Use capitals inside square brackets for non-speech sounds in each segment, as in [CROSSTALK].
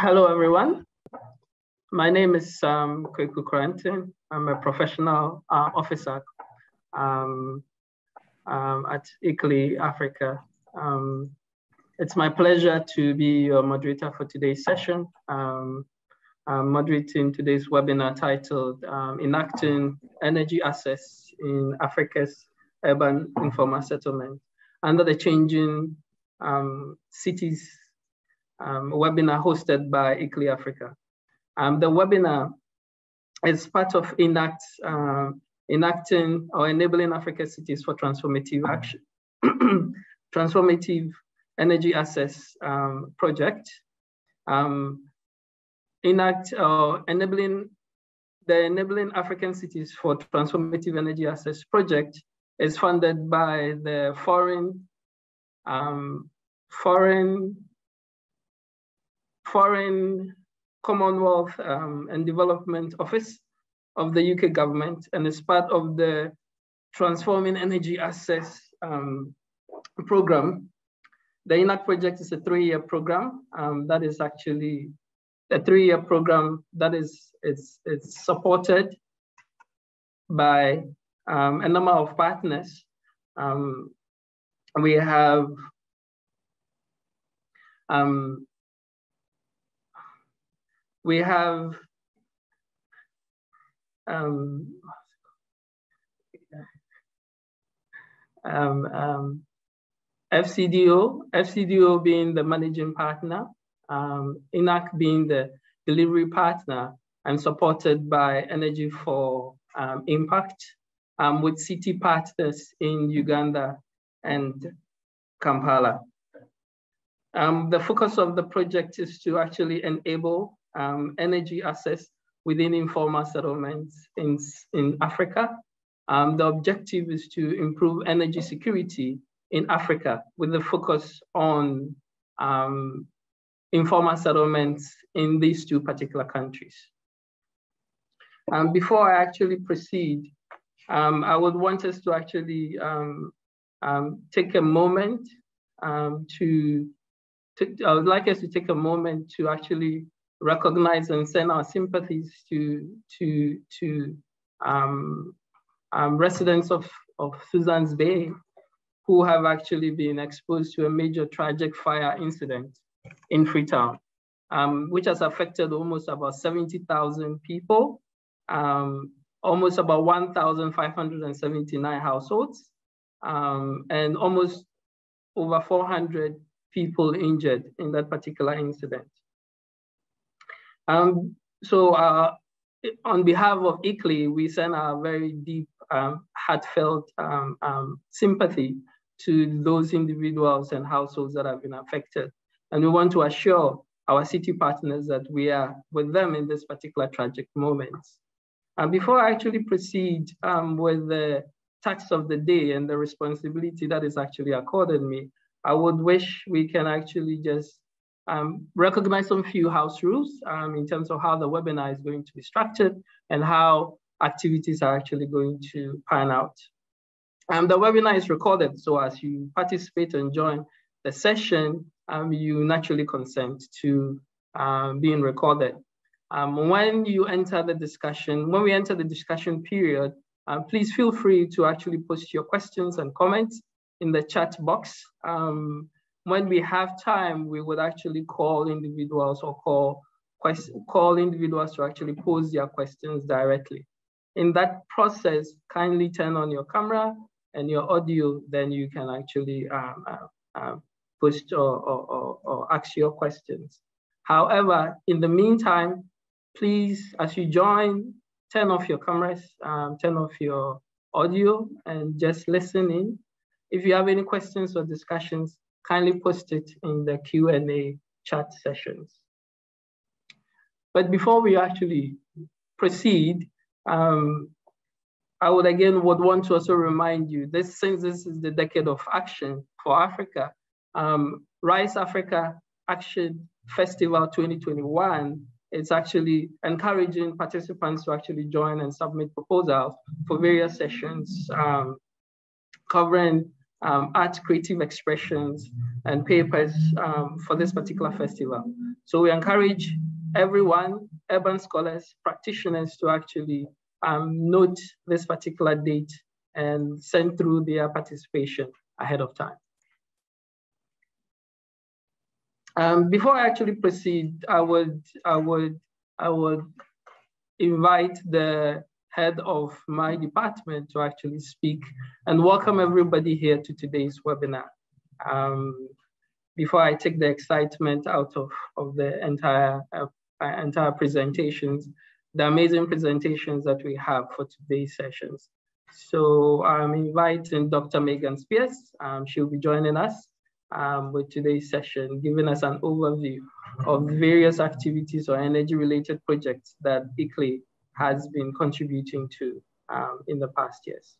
Hello, everyone. My name is um, Kweku. I'm a professional uh, officer um, um, at ICLEI Africa. Um, it's my pleasure to be your moderator for today's session. Um, I'm moderating today's webinar titled um, Enacting Energy Access in Africa's Urban Informal Settlement under the changing um, cities um, webinar hosted by ICLEI Africa. Um, the webinar is part of Enact, uh, enacting or enabling Africa cities for transformative action, [CLEARS THROAT] transformative energy access um, project. Um, enact or uh, enabling the enabling African cities for transformative energy access project is funded by the foreign um, foreign foreign Commonwealth um, and Development Office of the UK government and is part of the Transforming Energy Access um, program. The ENACT project is a three-year program um, that is actually a three-year program that is it's, it's supported by um, a number of partners. Um, we have um, we have um, um, um, FCDO, FCDO being the managing partner, um, ENACT being the delivery partner, and supported by Energy for um, Impact, um, with city partners in Uganda and Kampala. Um, the focus of the project is to actually enable um, energy access within informal settlements in, in Africa. Um, the objective is to improve energy security in Africa with the focus on um, informal settlements in these two particular countries. Um, before I actually proceed, um, I would want us to actually um, um, take a moment um, to, to, I would like us to take a moment to actually recognize and send our sympathies to, to, to um, um, residents of, of Susan's Bay who have actually been exposed to a major tragic fire incident in Freetown, um, which has affected almost about 70,000 people, um, almost about 1,579 households, um, and almost over 400 people injured in that particular incident. Um, so uh, on behalf of ICLEI, we send our very deep, um, heartfelt um, um, sympathy to those individuals and households that have been affected. And we want to assure our city partners that we are with them in this particular tragic moment. And before I actually proceed um, with the task of the day and the responsibility that is actually accorded me, I would wish we can actually just um, recognize some few house rules um, in terms of how the webinar is going to be structured and how activities are actually going to pan out. Um, the webinar is recorded, so as you participate and join the session, um, you naturally consent to um, being recorded. Um, when you enter the discussion, when we enter the discussion period, uh, please feel free to actually post your questions and comments in the chat box. Um, when we have time, we would actually call individuals or call, call individuals to actually pose their questions directly. In that process, kindly turn on your camera and your audio, then you can actually um, uh, uh, post or, or, or, ask your questions. However, in the meantime, please, as you join, turn off your cameras, um, turn off your audio and just listen in. If you have any questions or discussions, kindly post it in the Q&A chat sessions. But before we actually proceed, um, I would again would want to also remind you, this since this is the decade of action for Africa, um, Rise Africa Action Festival 2021 it's actually encouraging participants to actually join and submit proposals for various sessions um, covering um, art creative expressions and papers um, for this particular festival. So we encourage everyone, urban scholars, practitioners to actually um, note this particular date and send through their participation ahead of time. Um, before I actually proceed, I would, I would, I would invite the head of my department to actually speak and welcome everybody here to today's webinar. Um, before I take the excitement out of, of the entire, uh, entire presentations, the amazing presentations that we have for today's sessions. So I'm inviting Dr. Megan Spears. Um, she'll be joining us um, with today's session, giving us an overview of various activities or energy related projects that ICLEI has been contributing to um, in the past years.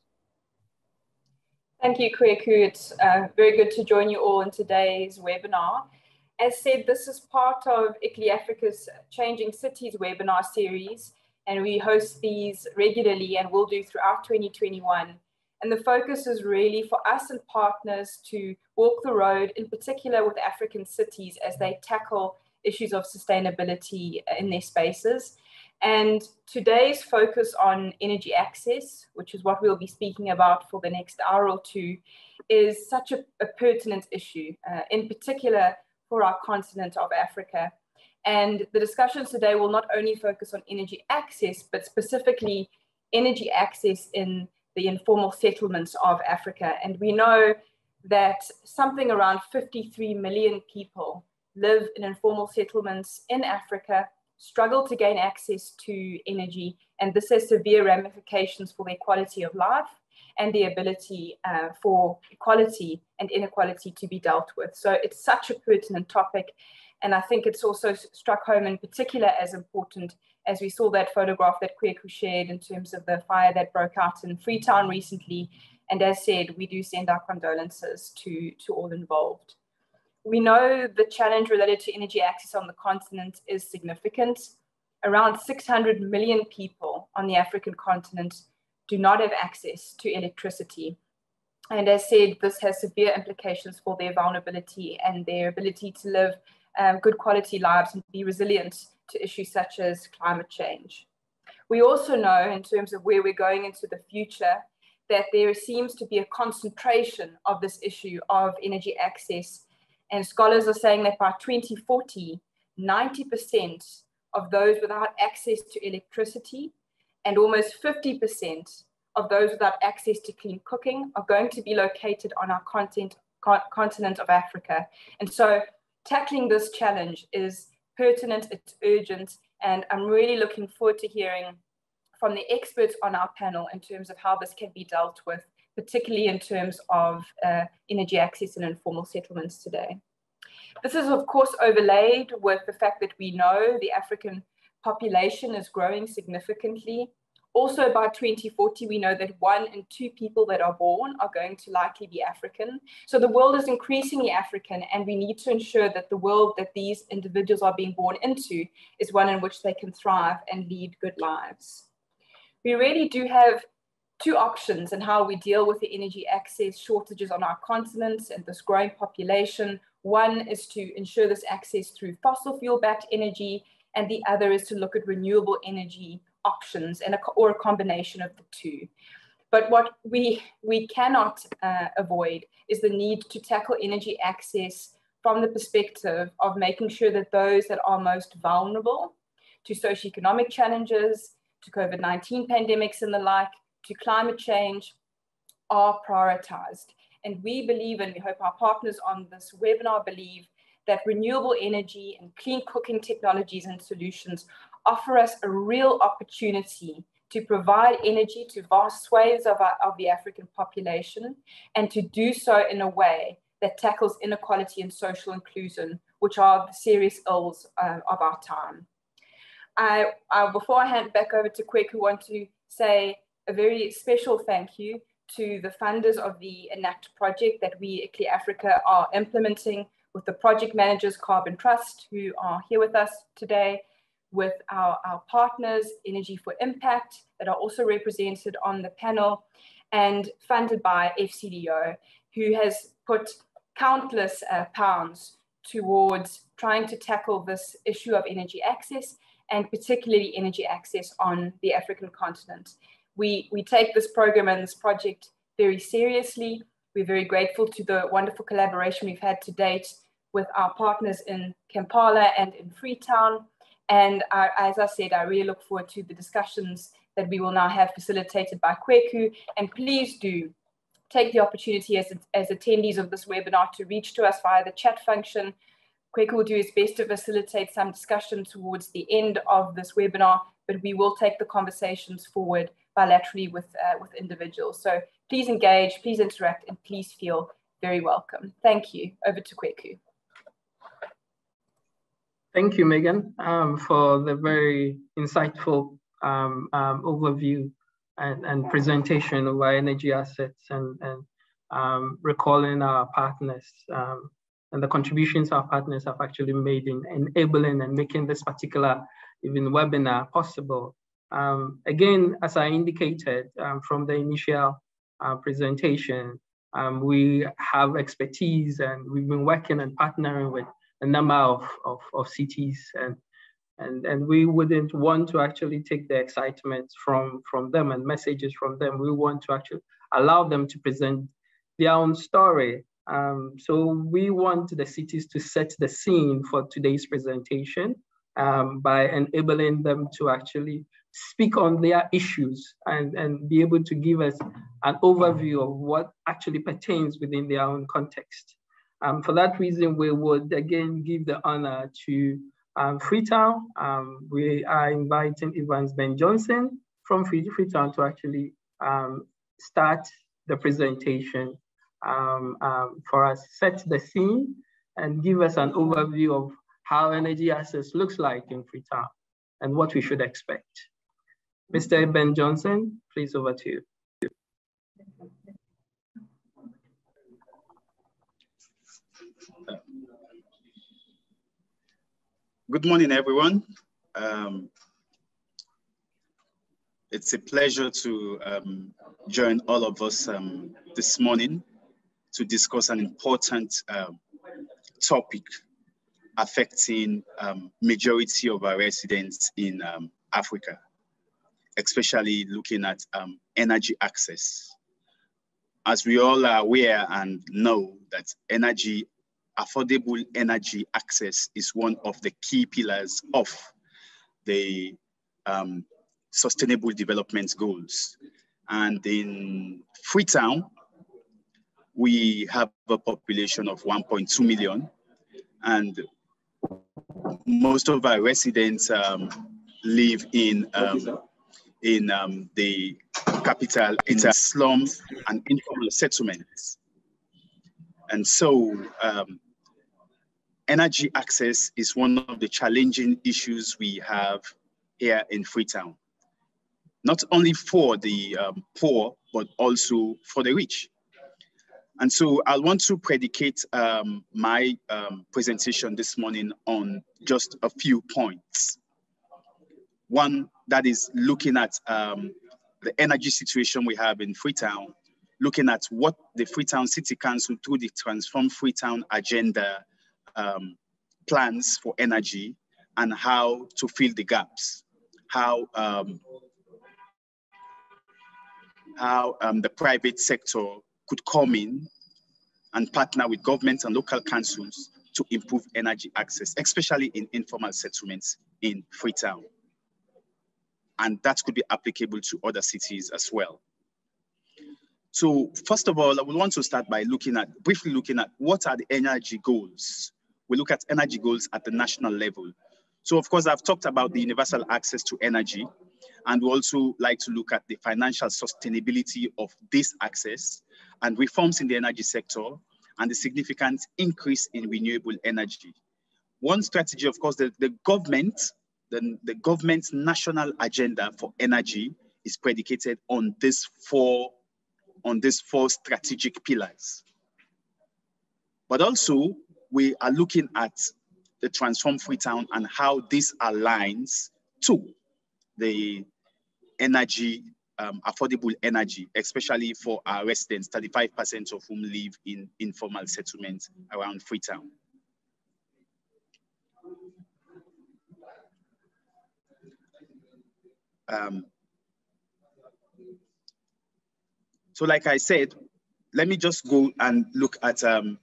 Thank you, Kweku. It's uh, very good to join you all in today's webinar. As said, this is part of ICLEI Africa's Changing Cities webinar series, and we host these regularly and will do throughout 2021. And the focus is really for us and partners to walk the road, in particular with African cities as they tackle issues of sustainability in their spaces. And today's focus on energy access, which is what we'll be speaking about for the next hour or two, is such a, a pertinent issue, uh, in particular for our continent of Africa. And the discussions today will not only focus on energy access, but specifically energy access in the informal settlements of Africa. And we know that something around 53 million people live in informal settlements in Africa, struggle to gain access to energy, and this has severe ramifications for their quality of life and the ability uh, for equality and inequality to be dealt with. So it's such a pertinent topic. And I think it's also struck home in particular as important as we saw that photograph that Kweku shared in terms of the fire that broke out in Freetown recently. And as said, we do send our condolences to, to all involved. We know the challenge related to energy access on the continent is significant. Around 600 million people on the African continent do not have access to electricity. And as said, this has severe implications for their vulnerability and their ability to live um, good quality lives and be resilient to issues such as climate change. We also know, in terms of where we're going into the future, that there seems to be a concentration of this issue of energy access. And scholars are saying that by 2040, 90% of those without access to electricity and almost 50% of those without access to clean cooking are going to be located on our content, continent of Africa. And so tackling this challenge is pertinent, it's urgent, and I'm really looking forward to hearing from the experts on our panel in terms of how this can be dealt with, particularly in terms of uh, energy access and informal settlements today. This is, of course, overlaid with the fact that we know the African population is growing significantly. Also, by 2040, we know that one in two people that are born are going to likely be African. So the world is increasingly African, and we need to ensure that the world that these individuals are being born into is one in which they can thrive and lead good lives. We really do have two options in how we deal with the energy access shortages on our continents and this growing population. One is to ensure this access through fossil fuel backed energy, and the other is to look at renewable energy options and a, or a combination of the two. But what we, we cannot uh, avoid is the need to tackle energy access from the perspective of making sure that those that are most vulnerable to socioeconomic challenges, to COVID 19 pandemics and the like, to climate change are prioritized. And we believe, and we hope our partners on this webinar believe, that renewable energy and clean cooking technologies and solutions offer us a real opportunity to provide energy to vast swathes of, our, of the African population and to do so in a way that tackles inequality and social inclusion, which are the serious ills uh, of our time. I, I, before I hand back over to Kweku, who want to say a very special thank you to the funders of the ENACT project that we, ICLEI Africa, are implementing with the project managers, Carbon Trust, who are here with us today, with our, our partners, Energy for Impact, that are also represented on the panel, and funded by FCDO, who has put countless uh, pounds towards trying to tackle this issue of energy access and particularly energy access on the African continent. We, we take this program and this project very seriously. We're very grateful to the wonderful collaboration we've had to date with our partners in Kampala and in Freetown. And I, as I said, I really look forward to the discussions that we will now have facilitated by Kweku. And please do take the opportunity as, as attendees of this webinar to reach to us via the chat function. Kweku will do his best to facilitate some discussion towards the end of this webinar, but we will take the conversations forward bilaterally with, uh, with individuals. So please engage, please interact, and please feel very welcome. Thank you. Over to Kweku. Thank you, Megan, um, for the very insightful um, um, overview and, and, presentation of our energy assets and, and um, recalling our partners um, and the contributions our partners have actually made in enabling and making this particular even webinar possible. Um, again, as I indicated from the initial uh, presentation, we have expertise and we've been working and partnering with a number of, of, of cities and and and we wouldn't want to actually take the excitement from from them and messages from them. We want to actually allow them to present their own story. Um, so we want the cities to set the scene for today's presentation um, by enabling them to actually speak on their issues and, and be able to give us an overview of what actually pertains within their own context. Um, for that reason, we would again give the honor to um, Freetown. Um, we are inviting Evans Baines-Johnson from Freetown to actually um, start the presentation um, um, for us, set the scene and give us an overview of how energy access looks like in Freetown and what we should expect. Mr. Baines-Johnson, please over to you. Good morning, everyone. Um, it's a pleasure to um, join all of us um, this morning to discuss an important um, topic affecting um, majority of our residents in um, Africa, especially looking at energy access. As we all are aware and know that energy affordable energy access is one of the key pillars of the um, sustainable development goals. And in Freetown, we have a population of 1.2 million and most of our residents um, live in um, in um, the capital, it's a slum and informal settlements. And so um, energy access is one of the challenging issues we have here in Freetown. Not only for the um, poor, but also for the rich. And so I want to predicate um, my um, presentation this morning on just a few points. One that is looking at um, the energy situation we have in Freetown, looking at what the Freetown City Council through the Transform Freetown agenda um, plans for energy and how to fill the gaps, how um, how um, the private sector could come in and partner with governments and local councils to improve energy access, especially in informal settlements in Freetown. And that could be applicable to other cities as well. So first of all, I would want to start by looking at, briefly looking at what are the energy goals we look at energy goals at the national level. So of course, I've talked about the universal access to energy, and we also like to look at the financial sustainability of this access and reforms in the energy sector and the significant increase in renewable energy. One strategy, of course, the, the government, the, the government's national agenda for energy is predicated on this four, on these four strategic pillars. But also, we are looking at the Transform Freetown and how this aligns to the energy, um, affordable energy, especially for our residents, 35% of whom live in informal settlements around Freetown. Um, so like I said, let me just go and look at um,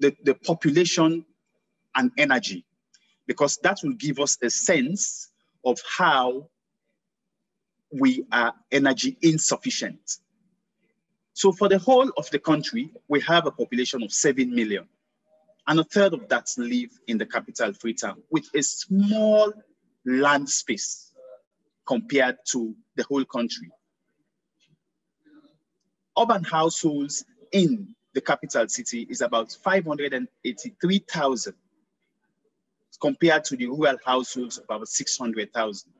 the, the population and energy, because that will give us a sense of how we are energy insufficient. So for the whole of the country, we have a population of 7 million. And a third of that live in the capital, Freetown, with a small land space compared to the whole country. Urban households in the capital city is about 583,000 compared to the rural households of about 600,000.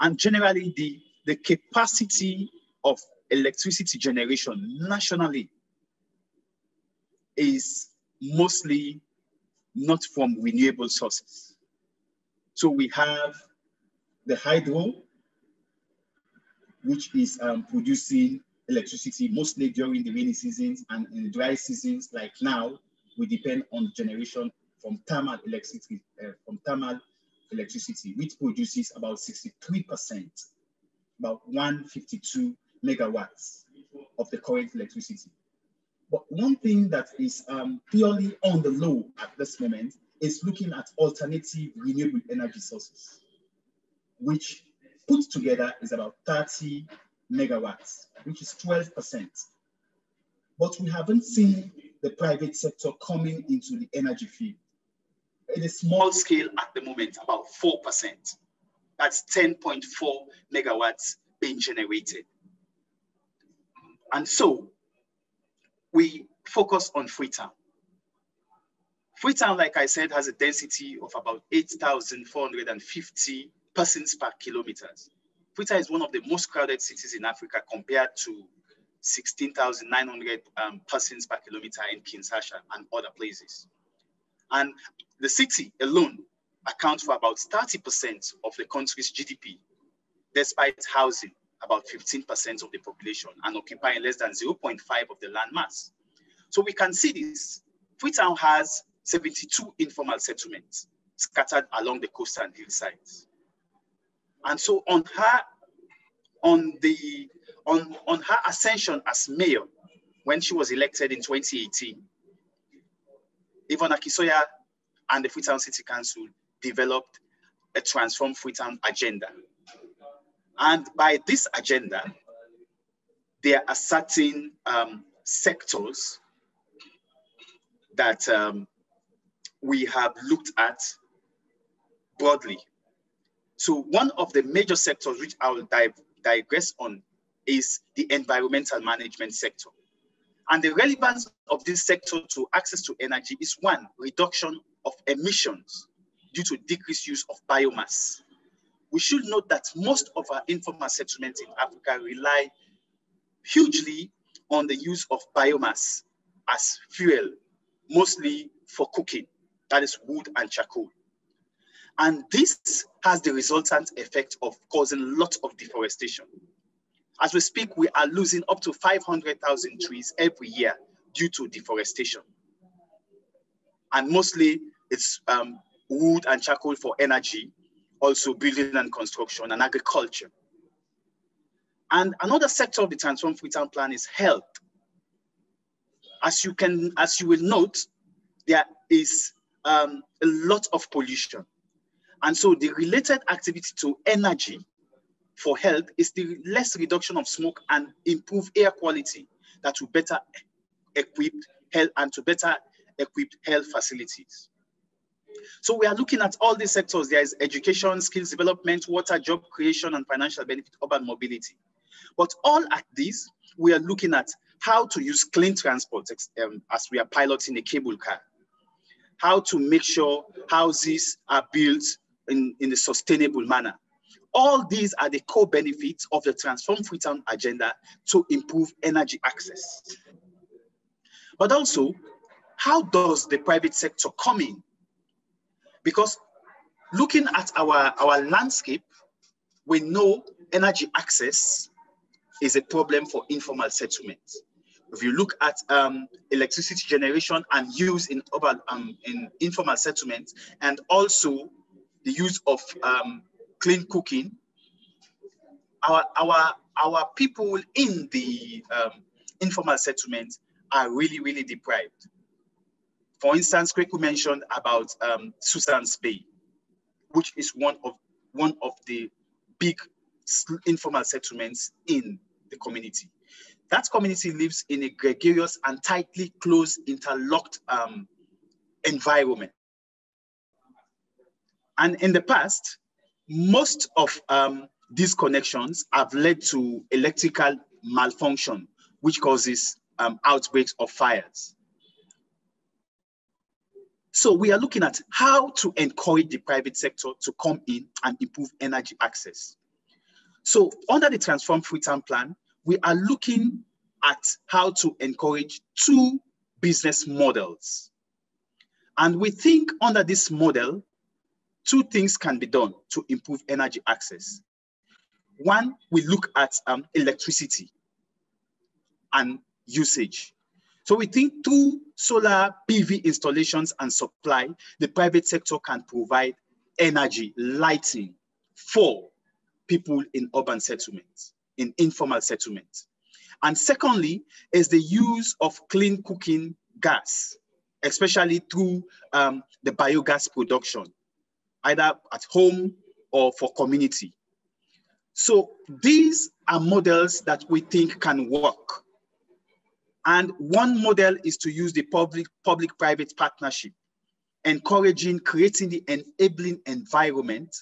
And generally, the, the capacity of electricity generation nationally is mostly not from renewable sources. So we have the hydro, which is um, producing electricity mostly during the rainy seasons and in the dry seasons like now, we depend on generation from thermal electricity, uh, from thermal electricity, which produces about 63%, about 152 megawatts of the current electricity. But one thing that is um, purely on the low at this moment is looking at alternative renewable energy sources, which put together is about 30 megawatts, which is 12%. But we haven't seen the private sector coming into the energy field in a small scale at the moment, about 4%. That's 10.4 megawatts being generated. And so we focus on Freetown. Freetown, like I said, has a density of about 8,450 persons per kilometers. Freetown is one of the most crowded cities in Africa compared to 16,900 um, persons per kilometer in Kinshasa and other places. And the city alone accounts for about 30% of the country's GDP, despite housing about 15% of the population and occupying less than 0.5 of the land mass. So we can see this. Freetown has 72 informal settlements scattered along the coast and hillsides. And so on her, on the, on, on her ascension as mayor, when she was elected in 2018, Yvonne Aki-Sawyerr and the Freetown City Council developed a Transform Freetown agenda. And by this agenda, there are certain um, sectors that um, we have looked at broadly. So one of the major sectors which I will digress on is the environmental management sector. And the relevance of this sector to access to energy is one, reduction of emissions due to decreased use of biomass. We should note that most of our informal settlements in Africa rely hugely on the use of biomass as fuel, mostly for cooking, that is wood and charcoal. And this has the resultant effect of causing lots of deforestation. As we speak, we are losing up to 500,000 trees every year due to deforestation. And mostly it's um, wood and charcoal for energy, also building and construction and agriculture. And another sector of the Transform Freetown plan is health. As you can, as you will note, there is um, a lot of pollution. And so the related activity to energy for health is the less reduction of smoke and improve air quality that will better equip health and to better equip health facilities. So we are looking at all these sectors. There is education, skills development, water, job creation, and financial benefit, urban mobility. But all at this, we are looking at how to use clean transport um, as we are piloting a cable car. How to make sure houses are built in, in a sustainable manner. All these are the core benefits of the Transform Freetown agenda to improve energy access. But also, how does the private sector come in? Because looking at our, our landscape, we know energy access is a problem for informal settlements. If you look at um, electricity generation and use in, urban, um, in informal settlements, and also the use of um, clean cooking, our, our, our people in the um, informal settlement are really, really deprived. For instance, Kweku mentioned about um, Susan's Bay, which is one of, one of the big informal settlements in the community. That community lives in a gregarious and tightly closed, interlocked um, environment. And in the past, most of um, these connections have led to electrical malfunction, which causes um, outbreaks of fires. So we are looking at how to encourage the private sector to come in and improve energy access. So under the Transform Freetown Plan, we are looking at how to encourage two business models. And we think under this model, two things can be done to improve energy access. One, we look at um, electricity and usage. So we think through solar PV installations and supply, the private sector can provide energy, lighting for people in urban settlements, in informal settlements. And secondly, is the use of clean cooking gas, especially through um, the biogas production, either at home or for community. So these are models that we think can work. And one model is to use the public public private partnership, encouraging creating the enabling environment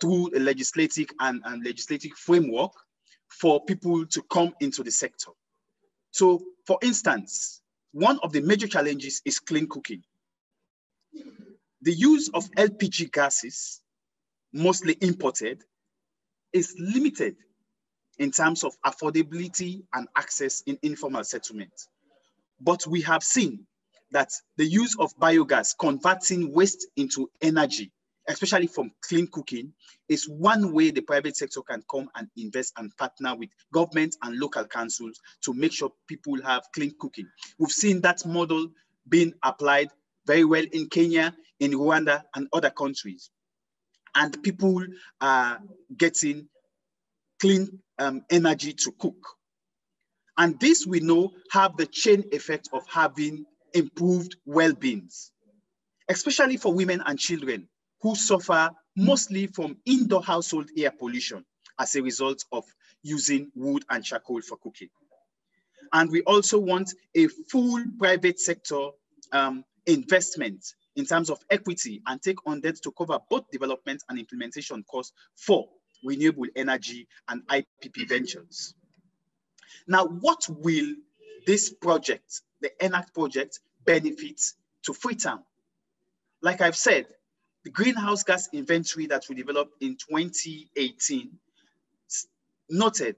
through a legislative and, and legislative framework for people to come into the sector. So for instance, one of the major challenges is clean cooking. The use of LPG gases, mostly imported, is limited in terms of affordability and access in informal settlement. But we have seen that the use of biogas converting waste into energy, especially from clean cooking, is one way the private sector can come and invest and partner with government and local councils to make sure people have clean cooking. We've seen that model being applied very well in Kenya, in Rwanda, and other countries. And people are getting clean um, energy to cook. And this we know have the chain effect of having improved well-beings, especially for women and children who suffer mostly from indoor household air pollution as a result of using wood and charcoal for cooking. And we also want a full private sector um, investment in terms of equity and take on debt to cover both development and implementation costs for renewable energy, and IPP ventures. Now, what will this project, the ENACT project, benefit to Freetown? Like I've said, the greenhouse gas inventory that we developed in 2018 noted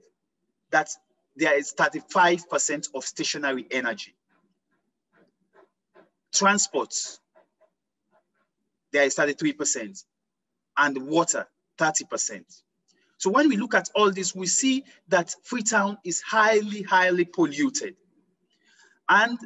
that there is 35% of stationary energy. Transport, there is 33%, and water, 30%. So when we look at all this, we see that Freetown is highly, highly polluted. And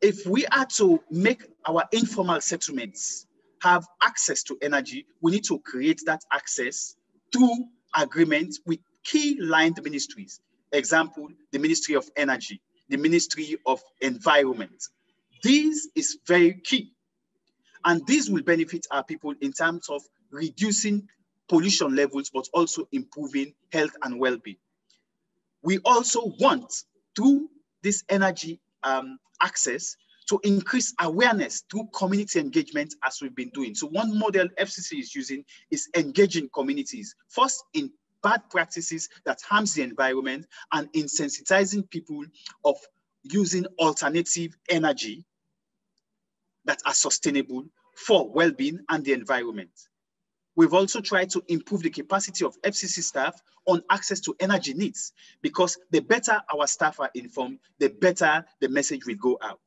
if we are to make our informal settlements have access to energy, we need to create that access through agreements with key lined ministries. Example, the Ministry of Energy, the Ministry of Environment. This is very key. And this will benefit our people in terms of reducing pollution levels, but also improving health and well-being. We also want, through this energy um, access, to increase awareness through community engagement as we've been doing. So one model FCC is using is engaging communities, first in bad practices that harms the environment and in sensitizing people of using alternative energy that are sustainable for well-being and the environment. We've also tried to improve the capacity of FCC staff on access to energy needs because the better our staff are informed, the better the message will go out.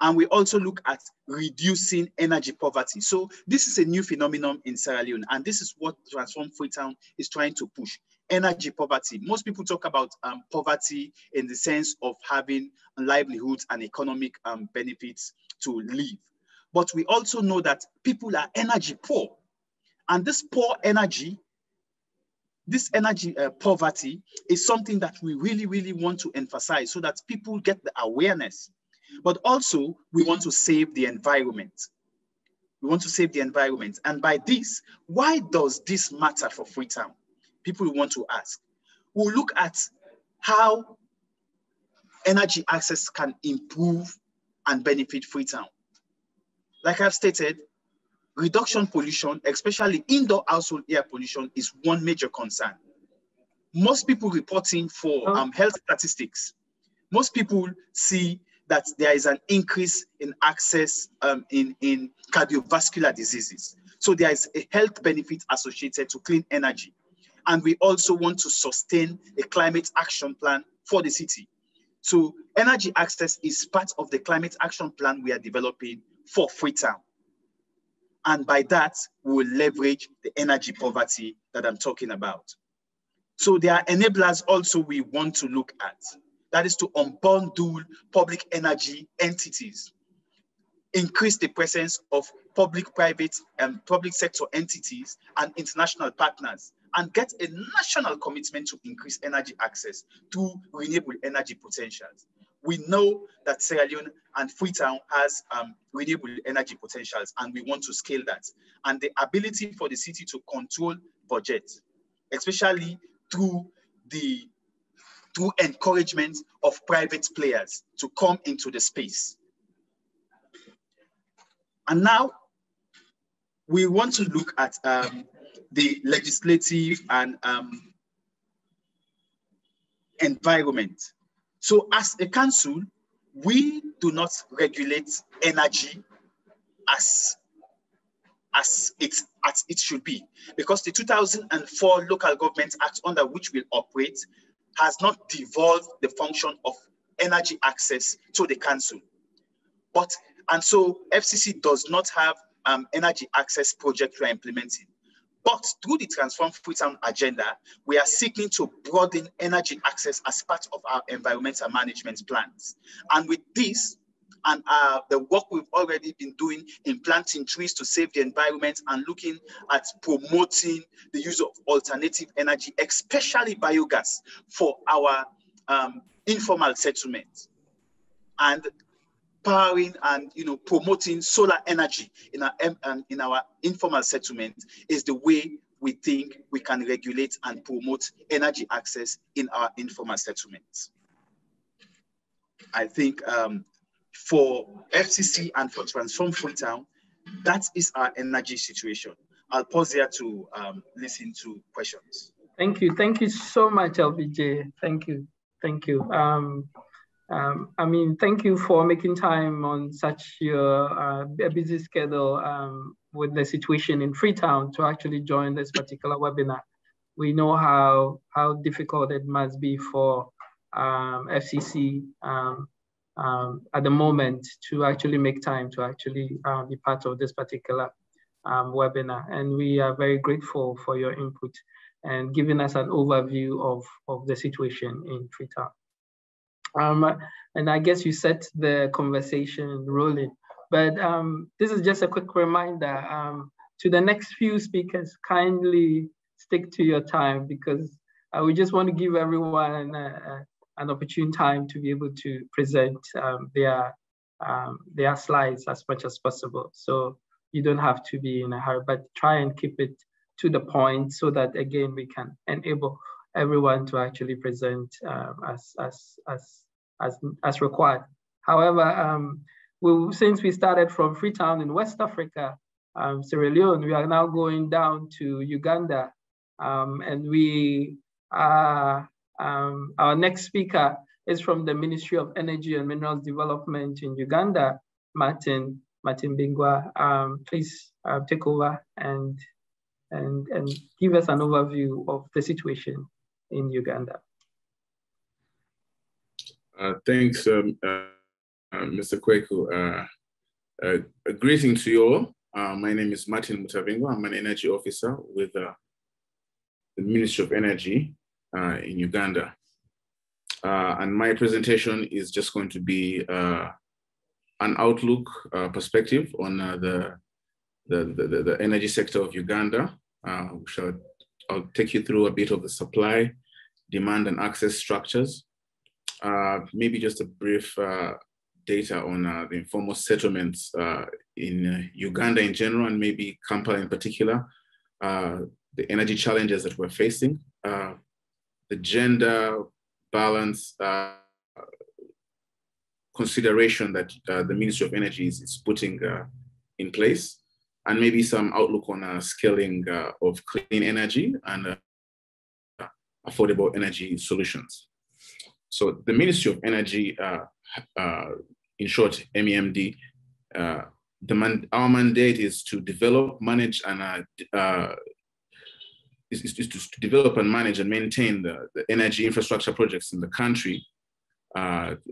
And we also look at reducing energy poverty. So this is a new phenomenon in Sierra Leone, and this is what Transform Freetown is trying to push. Energy poverty. Most people talk about um, poverty in the sense of having livelihoods and economic um, benefits to live. But we also know that people are energy poor and this poor energy this energy uh, poverty is something that we really, really want to emphasize so that people get the awareness. But also, we want to save the environment. We want to save the environment. And by this, why does this matter for Freetown? People want to ask. We'll look at how energy access can improve and benefit Freetown. Like I've stated, reduction pollution, especially indoor household air pollution, is one major concern. Most people reporting for oh. um, health statistics, most people see that there is an increase in access um, in, in cardiovascular diseases. So there is a health benefit associated to clean energy. And we also want to sustain a climate action plan for the city. So energy access is part of the climate action plan we are developing for Freetown. And by that, we will leverage the energy poverty that I'm talking about. So there are enablers also we want to look at. That is to unbundle public energy entities, increase the presence of public, private, and public sector entities and international partners, and get a national commitment to increase energy access to renewable energy potentials we know that Sierra Leone and Freetown has um, renewable energy potentials and we want to scale that. And the ability for the city to control budget, especially through the through encouragement of private players to come into the space. And now we want to look at um, the legislative and um, environment so as a council, we do not regulate energy as, as, it, as it should be because the 2004 Local Government Act under which we operate has not devolved the function of energy access to the council. But, and so FCC does not have um, energy access project we are implementing. But through the Transform Freetown agenda, we are seeking to broaden energy access as part of our environmental management plans. And with this, and uh, the work we've already been doing in planting trees to save the environment and looking at promoting the use of alternative energy, especially biogas for our um, informal settlement. And powering and you know promoting solar energy in our um, in our informal settlement is the way we think we can regulate and promote energy access in our informal settlements. I think um, for FCC and for Transform Freetown, that is our energy situation. I'll pause here to um, listen to questions. Thank you. Thank you so much, LBJ. Thank you. Thank you. Um, um, I mean, thank you for making time on such uh, busy schedule um, with the situation in Freetown to actually join this particular webinar. We know how, how difficult it must be for um, FCC um, um, at the moment to actually make time to actually uh, be part of this particular um, webinar. And we are very grateful for your input and giving us an overview of, of the situation in Freetown. Um, and I guess you set the conversation rolling. But um, this is just a quick reminder um, to the next few speakers, kindly stick to your time because uh, we just want to give everyone uh, an opportune time to be able to present um, their, um, their slides as much as possible. So you don't have to be in a hurry, but try and keep it to the point so that again, we can enable everyone to actually present um, as, as, as, as, as required. However, um, we, since we started from Freetown in West Africa, um, Sierra Leone, we are now going down to Uganda. Um, and we are, um, our next speaker is from the Ministry of Energy and Minerals Development in Uganda, Martin, Martin Bingwa. Um, please uh, take over and and, and give us an overview of the situation in Uganda. Uh, thanks, um, uh, uh Mr. Kweku. Uh, uh, a greeting to you all. my name is Martin Mutabingwa. I'm an energy officer with the Ministry of Energy in Uganda. and my presentation is just going to be an outlook perspective on the the, the, the, energy sector of Uganda. Uh, we shall I'll take you through a bit of the supply, demand, and access structures. Uh, maybe just a brief uh, data on uh, the informal settlements uh, in uh, Uganda in general, and maybe Kampala in particular, uh, the energy challenges that we're facing, the gender balance consideration that the Ministry of Energy is, is putting in place, and maybe some outlook on uh, scaling uh, of clean energy and uh, affordable energy solutions. So the Ministry of Energy, uh, uh, in short, MEMD, uh, the man our mandate is to develop, manage, and is, is, to develop and manage and maintain the, the energy infrastructure projects in the country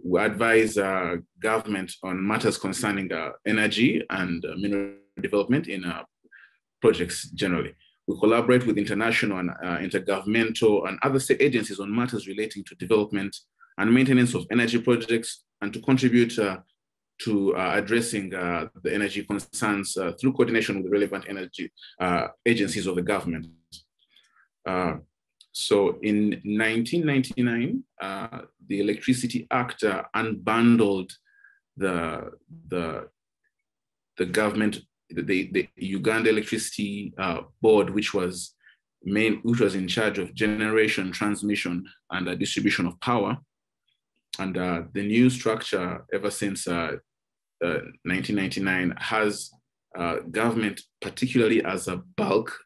we advise government on matters concerning energy and mineral development in uh, projects generally. We collaborate with international and uh, intergovernmental and other state agencies on matters relating to development and maintenance of energy projects and to contribute to addressing the energy concerns through coordination with the relevant energy agencies of the government. So in 1999, uh, the Electricity Act uh, unbundled the, the, the government, the, the Uganda Electricity uh, Board, which was main, which was in charge of generation, transmission, and uh, distribution of power. And uh, the new structure, ever since 1999, uh, has government, particularly as a bulk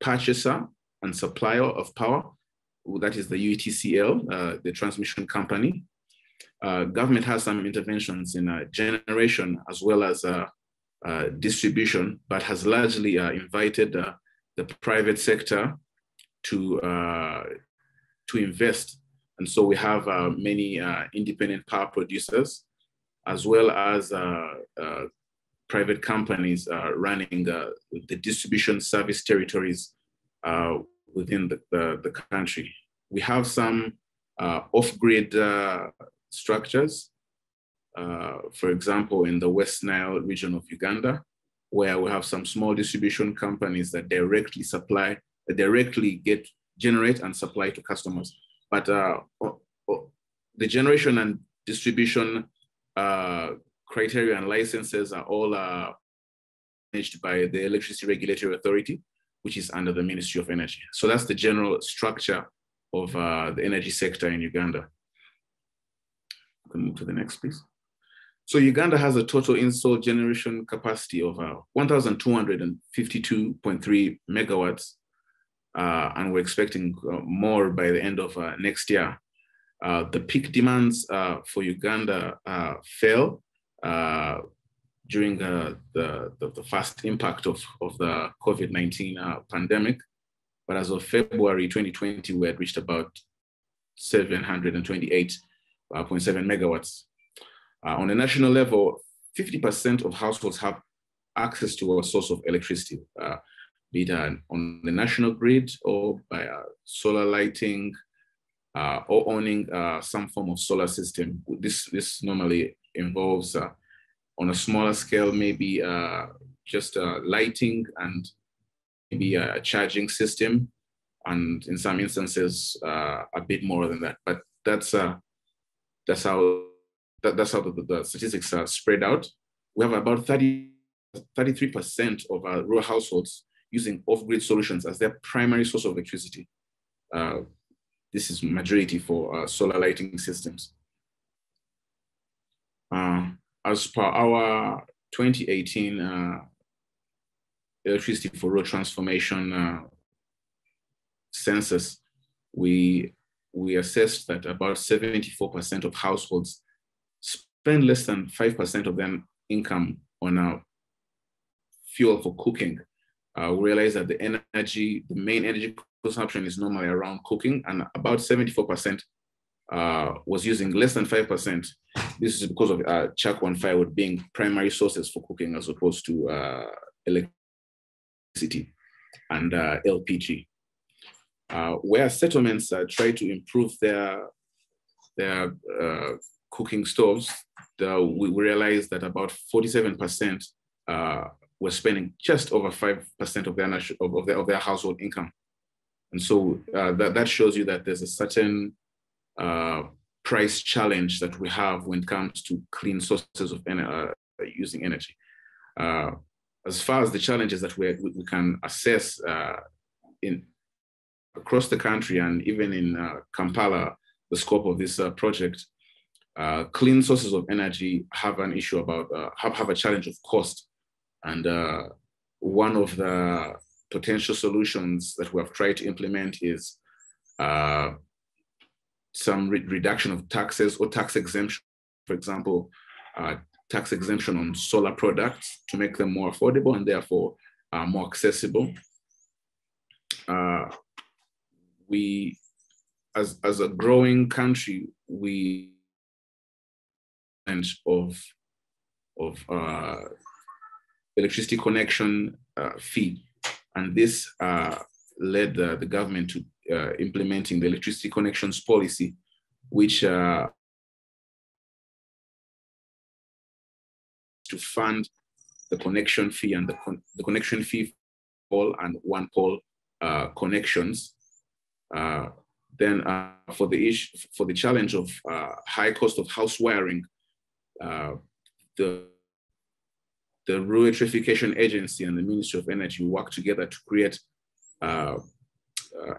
purchaser and supplier of power, that is the UETCL, uh, the transmission company. Uh, government has some interventions in uh, generation as well as uh, uh, Uh, distribution, but has largely uh, invited uh, the private sector to, uh, to invest. And so we have many independent power producers, as well as private companies running the distribution service territories uh, within the, the, the, country. We have some uh, off-grid uh, structures, uh, for example, in the West Nile region of Uganda, where we have some small distribution companies that directly supply, directly get, generate and supply to customers. But uh, the generation and distribution uh, criteria and licenses are all uh, managed by the Electricity Regulatory Authority which is under the Ministry of Energy. So that's the general structure of uh, the energy sector in Uganda. Can move to the next, please. So Uganda has a total installed generation capacity of uh, 1,252.3 megawatts, uh, and we're expecting uh, more by the end of uh, next year. Uh, the peak demands for Uganda fell during the, the, the, first impact of, of the COVID-19 uh, pandemic. But as of February 2020, we had reached about 728.7 uh, megawatts. Uh, on a national level, 50% of households have access to a source of electricity, uh, be it uh, on the national grid or by uh, solar lighting or owning some form of solar system. This, this normally involves on a smaller scale, maybe uh, just uh, lighting and maybe a charging system, and in some instances uh, a bit more than that. But that's uh, that's how that, that's how the, the, statistics are spread out. We have about 30, 33% of our rural households using off-grid solutions as their primary source of electricity. Uh, this is majority for uh, solar lighting systems. Uh, as per our 2018 uh, electricity for road transformation uh, census, we we assessed that about 74% of households spend less than 5% of their income on uh, fuel for cooking. Uh, we realized that the energy, the main energy consumption is normally around cooking, and about 74% uh, was using less than 5%. This is because of uh, charcoal and firewood being primary sources for cooking as opposed to uh, electricity and uh, LPG. Uh, where settlements uh, try to improve their, their cooking stoves, the, we, we realized that about 47% were spending just over 5% of their, of, their, of their household income. And so uh, that, that shows you that there's a certain uh, price challenge that we have when it comes to clean sources of uh, using energy. Uh, as far as the challenges that we, we can assess uh, in across the country and even in uh, Kampala, the scope of this project, clean sources of energy have an issue about, have, have a challenge of cost and uh, one of the potential solutions that we have tried to implement is uh, some re reduction of taxes or tax exemption, for example, uh, tax exemption on solar products to make them more affordable and therefore uh, more accessible. Uh, we, as, as a growing country, we of of uh, electricity connection uh, fee. And this uh, led the, the, government to uh, implementing the electricity connections policy, which to fund the connection fee and the, con the connection fee pole and one pole uh, connections. Uh, then uh, for the issue, for the challenge of high cost of house wiring, the the Rural Electrification Agency and the Ministry of Energy work together to create uh, uh,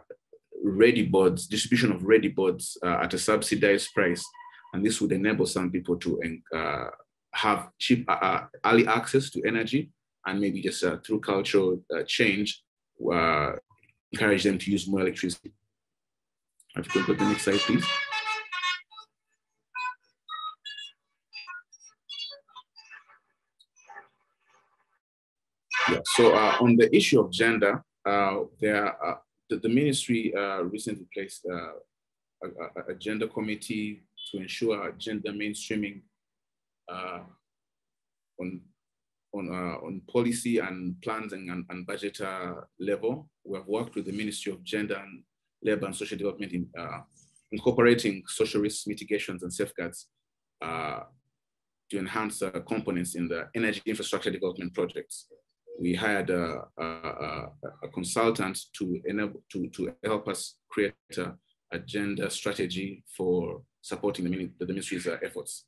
ready boards, distribution of ready boards uh, at a subsidized price. And this would enable some people to uh, have cheap uh, uh, early access to energy and maybe just through cultural change, encourage them to use more electricity. If you could to the next slide, please. Yeah. So uh, on the issue of gender, uh, there uh, the, the, ministry uh, recently placed uh, a, a, gender committee to ensure gender mainstreaming uh, on on on policy and plans and, and, and budget level. We have worked with the Ministry of Gender and Labor and Social Development in incorporating social risk mitigations and safeguards to enhance components in the energy infrastructure development projects we hired a, a, a, consultant to enable to, to help us create a, a gender strategy for supporting the, the ministry's uh, efforts.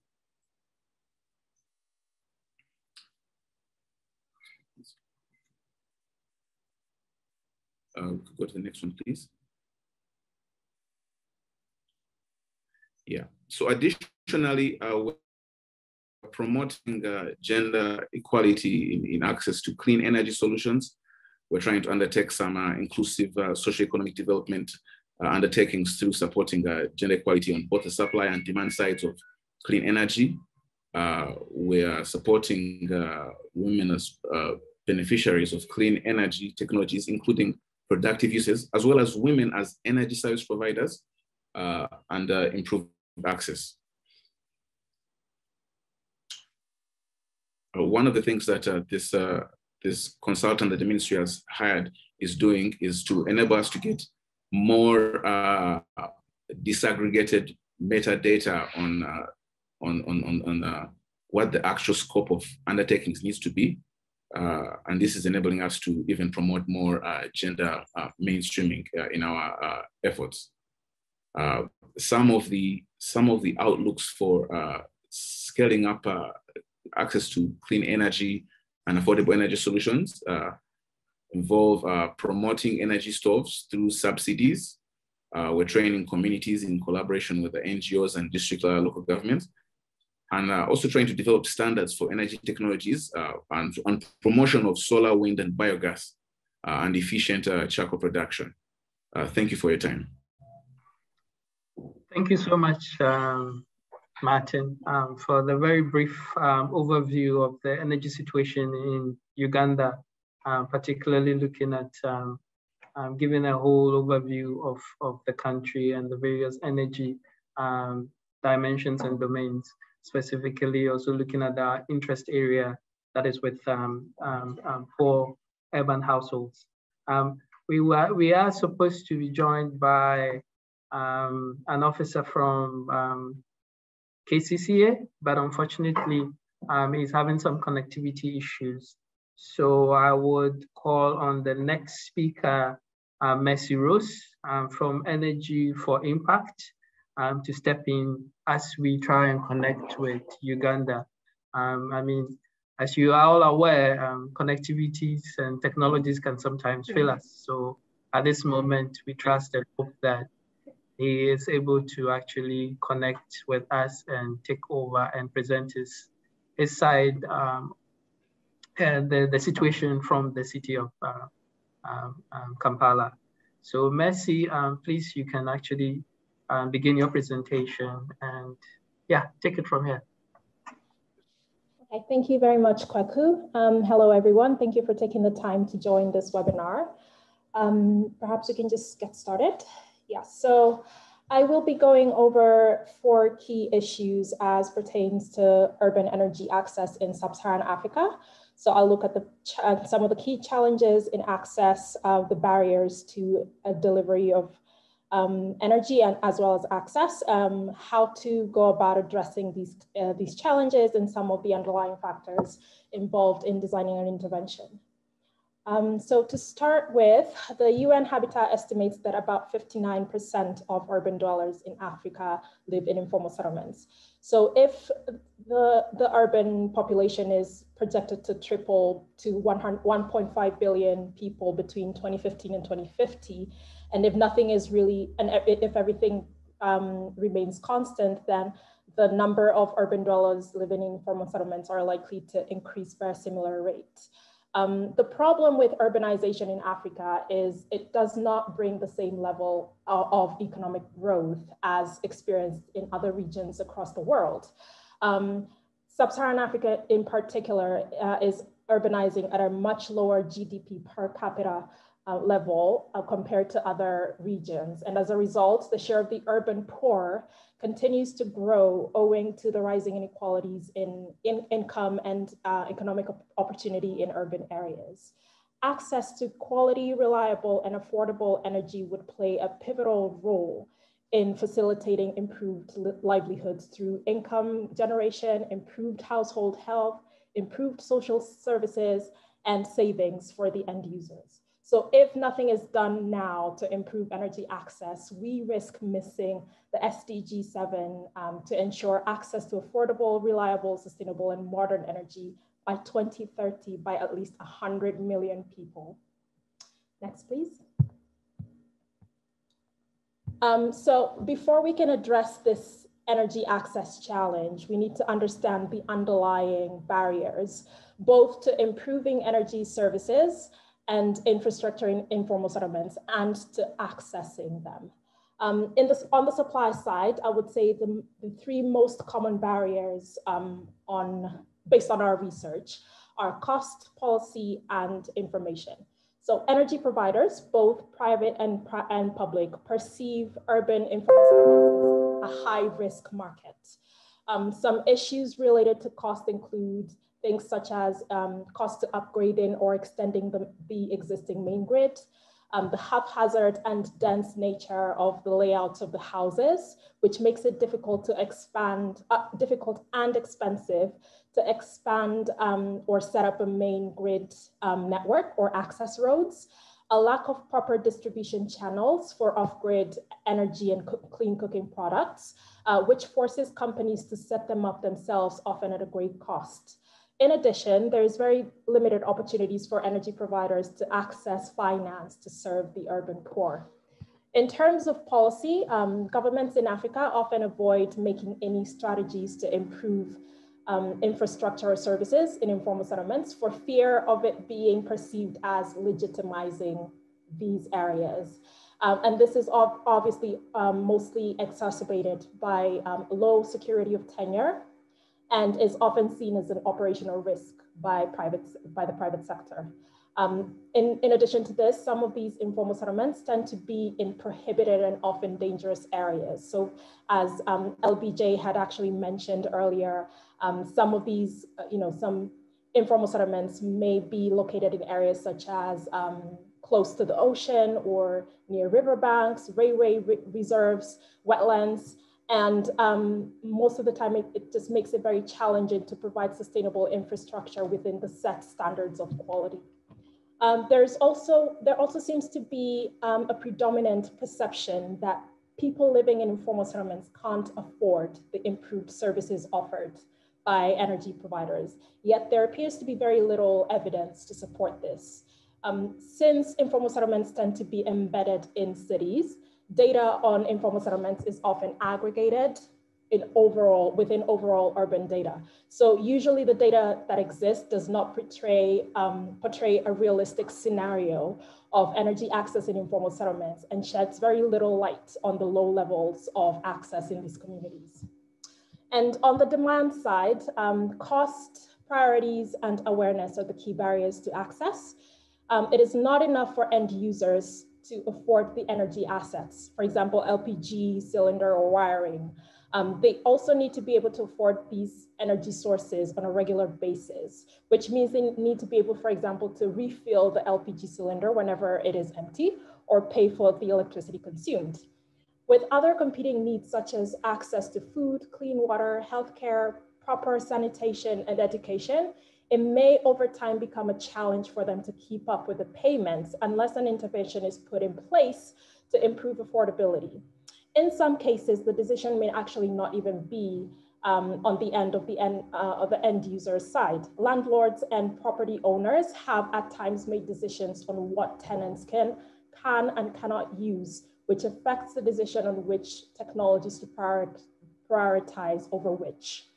Uh, go to the next one, please. Yeah, so additionally, uh, promoting uh, gender equality in, in, access to clean energy solutions. We're trying to undertake some uh, inclusive uh, socioeconomic development uh, undertakings through supporting uh, gender equality on both the supply and demand sides of clean energy. Uh, we are supporting women as beneficiaries of clean energy technologies, including productive uses, as well as women as energy service providers and improved access. One of the things that uh, this uh, this consultant that the ministry has hired is doing is to enable us to get more uh, disaggregated metadata on uh, on on on, on uh, what the actual scope of undertakings needs to be, and this is enabling us to even promote more gender mainstreaming in our efforts. some of the some of the outlooks for scaling up access to clean energy and affordable energy solutions uh, involve uh, promoting energy stoves through subsidies. Uh, we're training communities in collaboration with the NGOs and district uh, local governments, and uh, also trying to develop standards for energy technologies uh, and, promotion of solar, wind, and biogas and efficient charcoal production. thank you for your time. Thank you so much, um, Martin, um, for the very brief um, overview of the energy situation in Uganda, um, particularly looking at um, um, giving a whole overview of, of the country and the various energy dimensions and domains, specifically also looking at our interest area that is with poor urban households. we, were, we are supposed to be joined by an officer from KCCA, but unfortunately, um, he's having some connectivity issues. So I would call on the next speaker, uh, Mercy Rose um, from Energy for Impact um, to step in as we try and connect with Uganda. Um, I mean, as you are all aware, um, connectivities and technologies can sometimes fail us. So at this moment, we trust and hope that he is able to actually connect with us and take over and present his, his side um, and the, the situation from the city of uh, um, um, Kampala. So Mercy, um, please, you can actually um, begin your presentation and yeah, take it from here. Okay, thank you very much, Kweku. Um, hello, everyone. Thank you for taking the time to join this webinar. Um, perhaps we can just get started. Yeah, so I will be going over four key issues as pertains to urban energy access in sub-Saharan Africa. So I'll look at the some of the key challenges in access, uh, the barriers to a delivery of um, energy and as well as access, um, how to go about addressing these, uh, these challenges and some of the underlying factors involved in designing an intervention. Um, so to start with, the UN Habitat estimates that about 59% of urban dwellers in Africa live in informal settlements. So if the, the urban population is projected to triple to 1.5 billion people between 2015 and 2050, and if nothing is really, and if everything um, remains constant, then the number of urban dwellers living in informal settlements are likely to increase by a similar rate. Um, the problem with urbanization in Africa is it does not bring the same level of, of economic growth as experienced in other regions across the world. Um, Sub-Saharan Africa in particular uh, is urbanizing at a much lower GDP per capita uh, level uh, compared to other regions. And as a result, the share of the urban poor continues to grow owing to the rising inequalities in, in income and uh, economic opportunity in urban areas. Access to quality, reliable, and affordable energy would play a pivotal role in facilitating improved livelihoods through income generation, improved household health, improved social services, and savings for the end users. So if nothing is done now to improve energy access, we risk missing the SDG 7 um, to ensure access to affordable, reliable, sustainable, and modern energy by 2030 by at least 100 million people. Next, please. Um, so before we can address this energy access challenge, we need to understand the underlying barriers, both to improving energy services and infrastructure in informal settlements and to accessing them. Um, in on the supply side, I would say the, the three most common barriers um, on, based on our research are cost, policy, and information. So energy providers, both private and, and public, perceive urban informal settlements as a high risk market. Um, some issues related to cost include things such as um, cost to upgrading or extending the, the existing main grid, um, the haphazard and dense nature of the layouts of the houses, which makes it difficult to expand, uh, difficult and expensive to expand um, or set up a main grid um, network or access roads, a lack of proper distribution channels for off-grid energy and co clean cooking products, uh, which forces companies to set them up themselves, often at a great cost. In addition, there's very limited opportunities for energy providers to access finance to serve the urban poor. In terms of policy, um, governments in Africa often avoid making any strategies to improve um, infrastructure or services in informal settlements for fear of it being perceived as legitimizing these areas. Um, and this is ob obviously um, mostly exacerbated by um, low security of tenure and is often seen as an operational risk by, private, by the private sector. Um, in, in addition to this, some of these informal settlements tend to be in prohibited and often dangerous areas. So as um, LBJ had actually mentioned earlier, um, some of these, uh, you know, some informal settlements may be located in areas such as um, close to the ocean or near riverbanks, railway re reserves, wetlands, And um, most of the time, it, it, just makes it very challenging to provide sustainable infrastructure within the set standards of quality. Um, there's also, there also seems to be um, a predominant perception that people living in informal settlements can't afford the improved services offered by energy providers. Yet there appears to be very little evidence to support this. Um, since informal settlements tend to be embedded in cities, data on informal settlements is often aggregated in overall within overall urban data. So usually the data that exists does not portray um, portray a realistic scenario of energy access in informal settlements and sheds very little light on the low levels of access in these communities. And on the demand side, um, cost, priorities, and awareness are the key barriers to access. Um, it is not enough for end users to afford the energy assets, for example, LPG, cylinder, or wiring. Um, they also need to be able to afford these energy sources on a regular basis, which means they need to be able, for example, to refill the LPG cylinder whenever it is empty or pay for the electricity consumed. With other competing needs such as access to food, clean water, healthcare, proper sanitation, and education, it may over time become a challenge for them to keep up with the payments unless an intervention is put in place to improve affordability. In some cases, the decision may actually not even be um, on the end of the end uh, of the end user's side. Landlords and property owners have at times made decisions on what tenants can, can and cannot use, which affects the decision on which technologies to prioritize over which.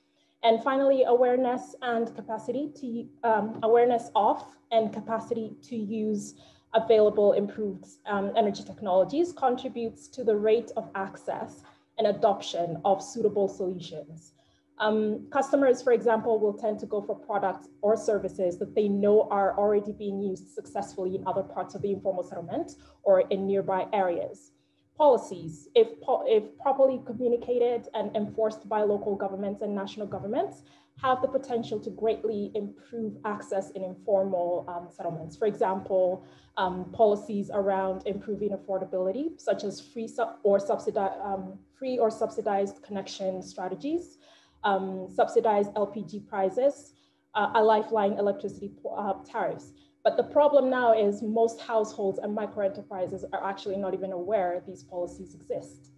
And finally, awareness and capacity to um, awareness of and capacity to use available improved um, energy technologies contributes to the rate of access and adoption of suitable solutions. Um, customers, for example, will tend to go for products or services that they know are already being used successfully in other parts of the informal settlement or in nearby areas policies, if, if properly communicated and enforced by local governments and national governments, have the potential to greatly improve access in informal um, settlements. For example, um, policies around improving affordability, such as free or subsidized, um, free or subsidized connection strategies, um, subsidized LPG prices, uh, a lifeline electricity uh, tariffs. But the problem now is most households and micro enterprises are actually not even aware these policies exist.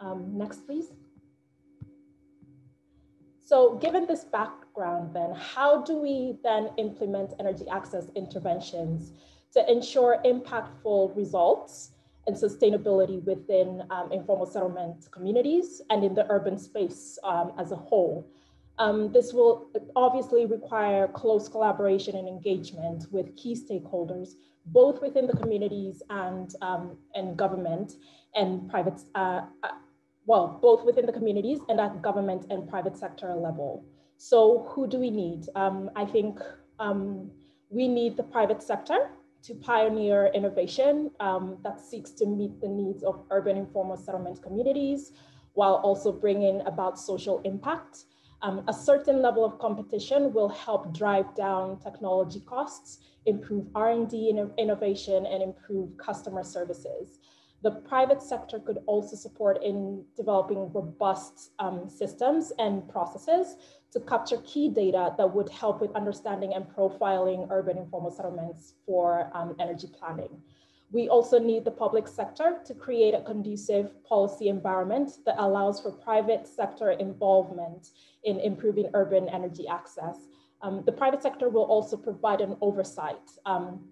Um, next, please. So given this background then, how do we then implement energy access interventions to ensure impactful results and sustainability within um, informal settlement communities and in the urban space um, as a whole? Um, this will obviously require close collaboration and engagement with key stakeholders, both within the communities and, um, and government and private, uh, uh, well, both within the communities and at government and private sector level. So who do we need? Um, I think um, we need the private sector to pioneer innovation um, that seeks to meet the needs of urban informal settlement communities while also bringing about social impact um, a certain level of competition will help drive down technology costs, improve R&D innovation, and improve customer services. The private sector could also support in developing robust um, systems and processes to capture key data that would help with understanding and profiling urban informal settlements for um, energy planning. We also need the public sector to create a conducive policy environment that allows for private sector involvement in improving urban energy access. Um, the private sector will also provide an oversight um,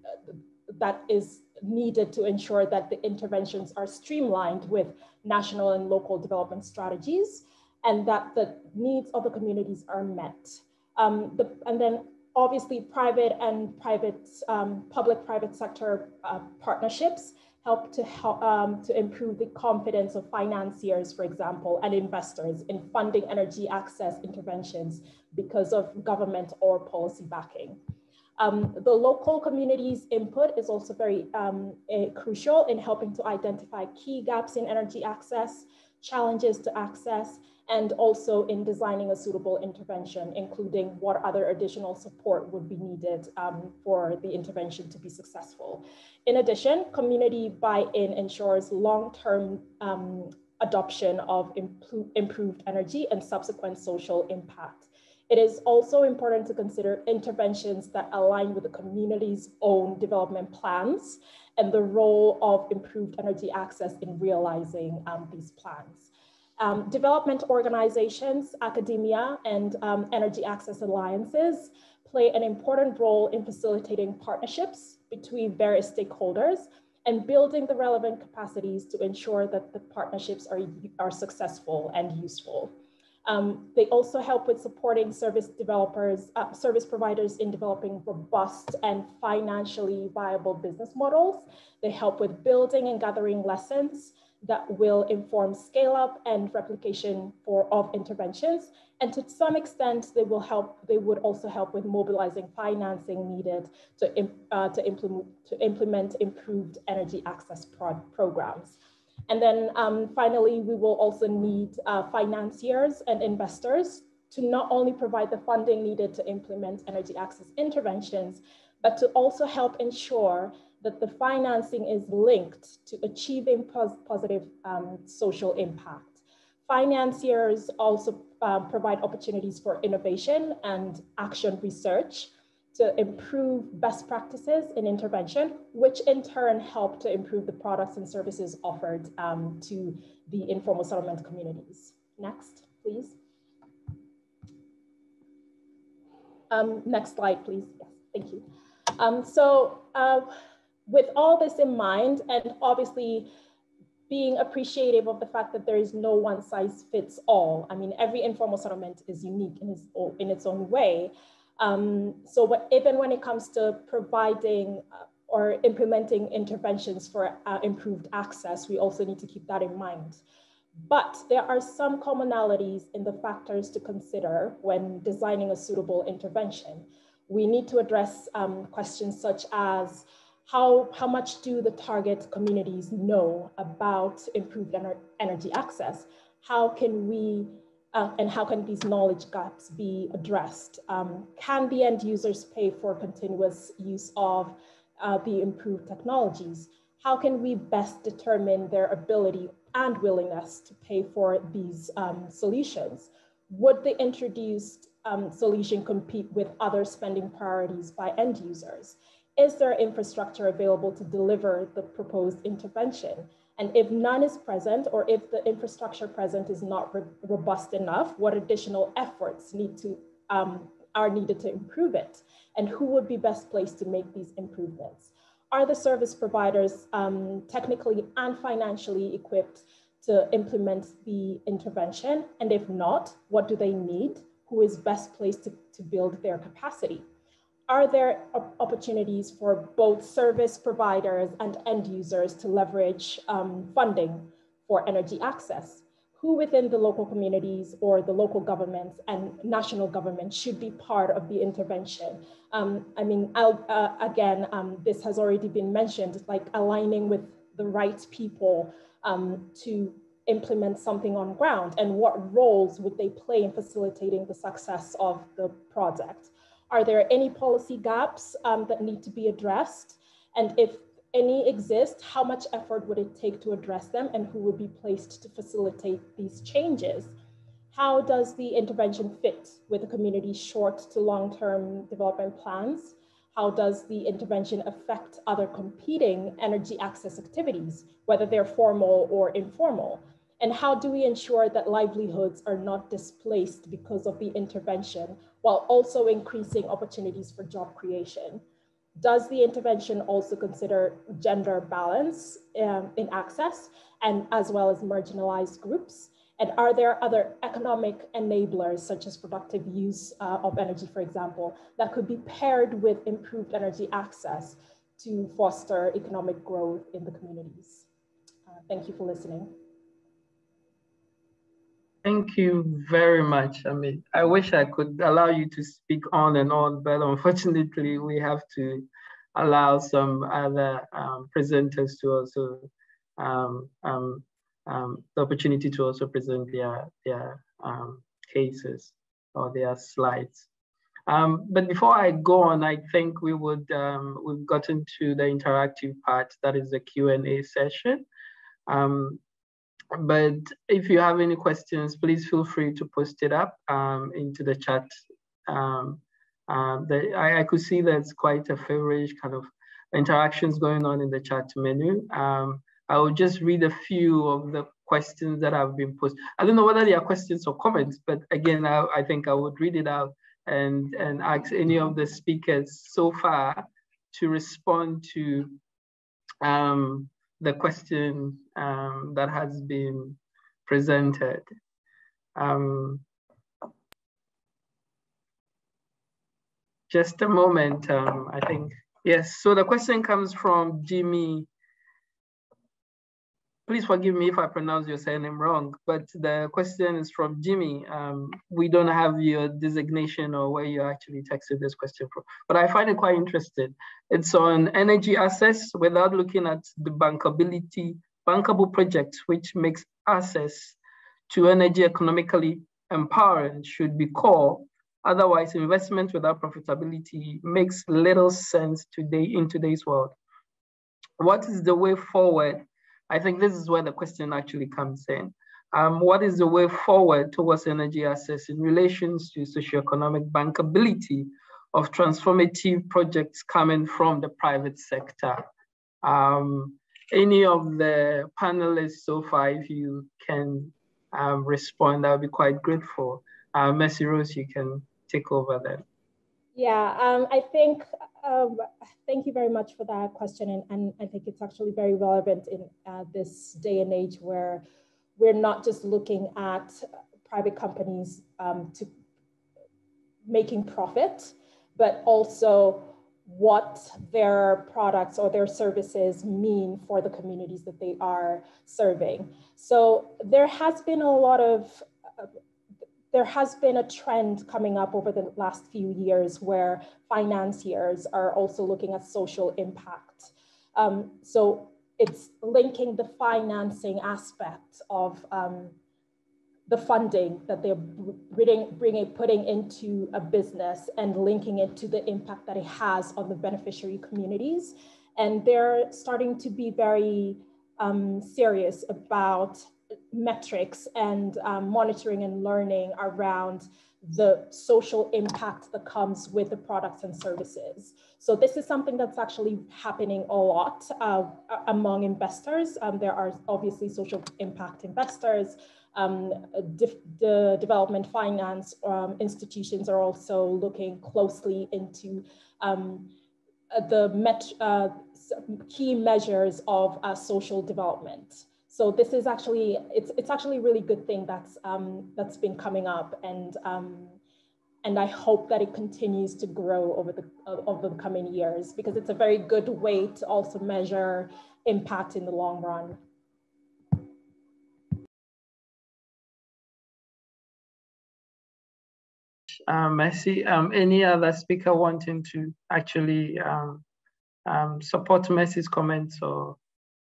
that is needed to ensure that the interventions are streamlined with national and local development strategies and that the needs of the communities are met. Um, the, and then obviously private and private, um, public-private sector uh, partnerships help to help um, to improve the confidence of financiers, for example, and investors in funding energy access interventions because of government or policy backing. Um, the local community's input is also very um, crucial in helping to identify key gaps in energy access, challenges to access, and also in designing a suitable intervention, including what other additional support would be needed um, for the intervention to be successful. In addition, community buy-in ensures long-term um, adoption of improved energy and subsequent social impact. It is also important to consider interventions that align with the community's own development plans and the role of improved energy access in realizing um, these plans. Um, development organizations, academia, and um, energy access alliances play an important role in facilitating partnerships between various stakeholders and building the relevant capacities to ensure that the partnerships are, are successful and useful. Um, they also help with supporting service developers, uh, service providers in developing robust and financially viable business models. They help with building and gathering lessons that will inform scale up and replication for of interventions. And to some extent, they will help, they would also help with mobilizing financing needed to, uh, to, implement, to implement improved energy access pro programs. And then um, finally, we will also need uh, financiers and investors to not only provide the funding needed to implement energy access interventions, but to also help ensure that the financing is linked to achieving pos positive um, social impact. Financiers also uh, provide opportunities for innovation and action research to improve best practices in intervention, which in turn help to improve the products and services offered um, to the informal settlement communities. Next, please. Um, next slide, please. Yes, thank you. Um, so uh, with all this in mind, and obviously being appreciative of the fact that there is no one size fits all. I mean, every informal settlement is unique in its own, in its own way. Um, so what, even when it comes to providing uh, or implementing interventions for uh, improved access, we also need to keep that in mind. But there are some commonalities in the factors to consider when designing a suitable intervention. We need to address um, questions such as how, how much do the target communities know about improved ener energy access? How can we, uh, and how can these knowledge gaps be addressed? Um, can the end users pay for continuous use of uh, the improved technologies? How can we best determine their ability and willingness to pay for these um, solutions? Would the introduced um, solution compete with other spending priorities by end users? Is there infrastructure available to deliver the proposed intervention? And if none is present, or if the infrastructure present is not robust enough, what additional efforts need to, um, are needed to improve it? And who would be best placed to make these improvements? Are the service providers um, technically and financially equipped to implement the intervention? And if not, what do they need? Who is best placed to, to build their capacity? Are there opportunities for both service providers and end users to leverage um, funding for energy access? Who within the local communities or the local governments and national government should be part of the intervention? Um, I mean, uh, again, um, this has already been mentioned, like aligning with the right people um, to implement something on ground and what roles would they play in facilitating the success of the project? Are there any policy gaps um, that need to be addressed? And if any exist, how much effort would it take to address them and who would be placed to facilitate these changes? How does the intervention fit with the community's short to long-term development plans? How does the intervention affect other competing energy access activities, whether they're formal or informal? And how do we ensure that livelihoods are not displaced because of the intervention while also increasing opportunities for job creation? Does the intervention also consider gender balance um, in access and as well as marginalized groups? And are there other economic enablers such as productive use uh, of energy, for example, that could be paired with improved energy access to foster economic growth in the communities? Uh, thank you for listening. Thank you very much. I mean, I wish I could allow you to speak on and on, but unfortunately, we have to allow some other um, presenters to also um, um, um the opportunity to also present their their um, cases or their slides. Um, but before I go on, I think we would we've gotten to the interactive part. That is the Q and A session. But if you have any questions, please feel free to post it up um, into the chat. Um, uh, the, I, I, could see there's quite a feverish kind of interactions going on in the chat menu. Um, I will just read a few of the questions that have been posted. I don't know whether they are questions or comments, but again, I, I think I would read it out and, and ask any of the speakers so far to respond to um, the question um, that has been presented. Um, just a moment, um, I think. Yes, so the question comes from Jimmy please forgive me if I pronounce your surname wrong, but the question is from Jimmy. Um, we don't have your designation or where you actually texted this question from, but I find it quite interesting. It's on energy access without looking at the bankability, bankable projects, which makes access to energy economically empowering should be core. Otherwise, investment without profitability makes little sense today in today's world. What is the way forward I think this is where the question actually comes in. Um, what is the way forward towards energy access in relations to socioeconomic bankability of transformative projects coming from the private sector? Um, any of the panelists so far, if you can um, respond, I'll be quite grateful. Uh, Mercy Rose, you can take over then. Yeah, um, I think um, thank you very much for that question. And, and I think it's actually very relevant in uh, this day and age where we're not just looking at private companies um, to making profit, but also what their products or their services mean for the communities that they are serving. So there has been a lot of uh, there has been a trend coming up over the last few years where financiers are also looking at social impact. Um, so it's linking the financing aspect of um, the funding that they're bringing, bringing, putting into a business and linking it to the impact that it has on the beneficiary communities. And they're starting to be very um, serious about metrics and um, monitoring and learning around the social impact that comes with the products and services. So this is something that's actually happening a lot uh, among investors. Um, there are obviously social impact investors. Um, the development finance um, institutions are also looking closely into um, the met uh, key measures of uh, social development. So this is actually, it's, it's actually a really good thing that's, um, that's been coming up and, um, and I hope that it continues to grow over the, uh, over the coming years because it's a very good way to also measure impact in the long run. Um, I see um, any other speaker wanting to actually um, um, support Mercy's comments or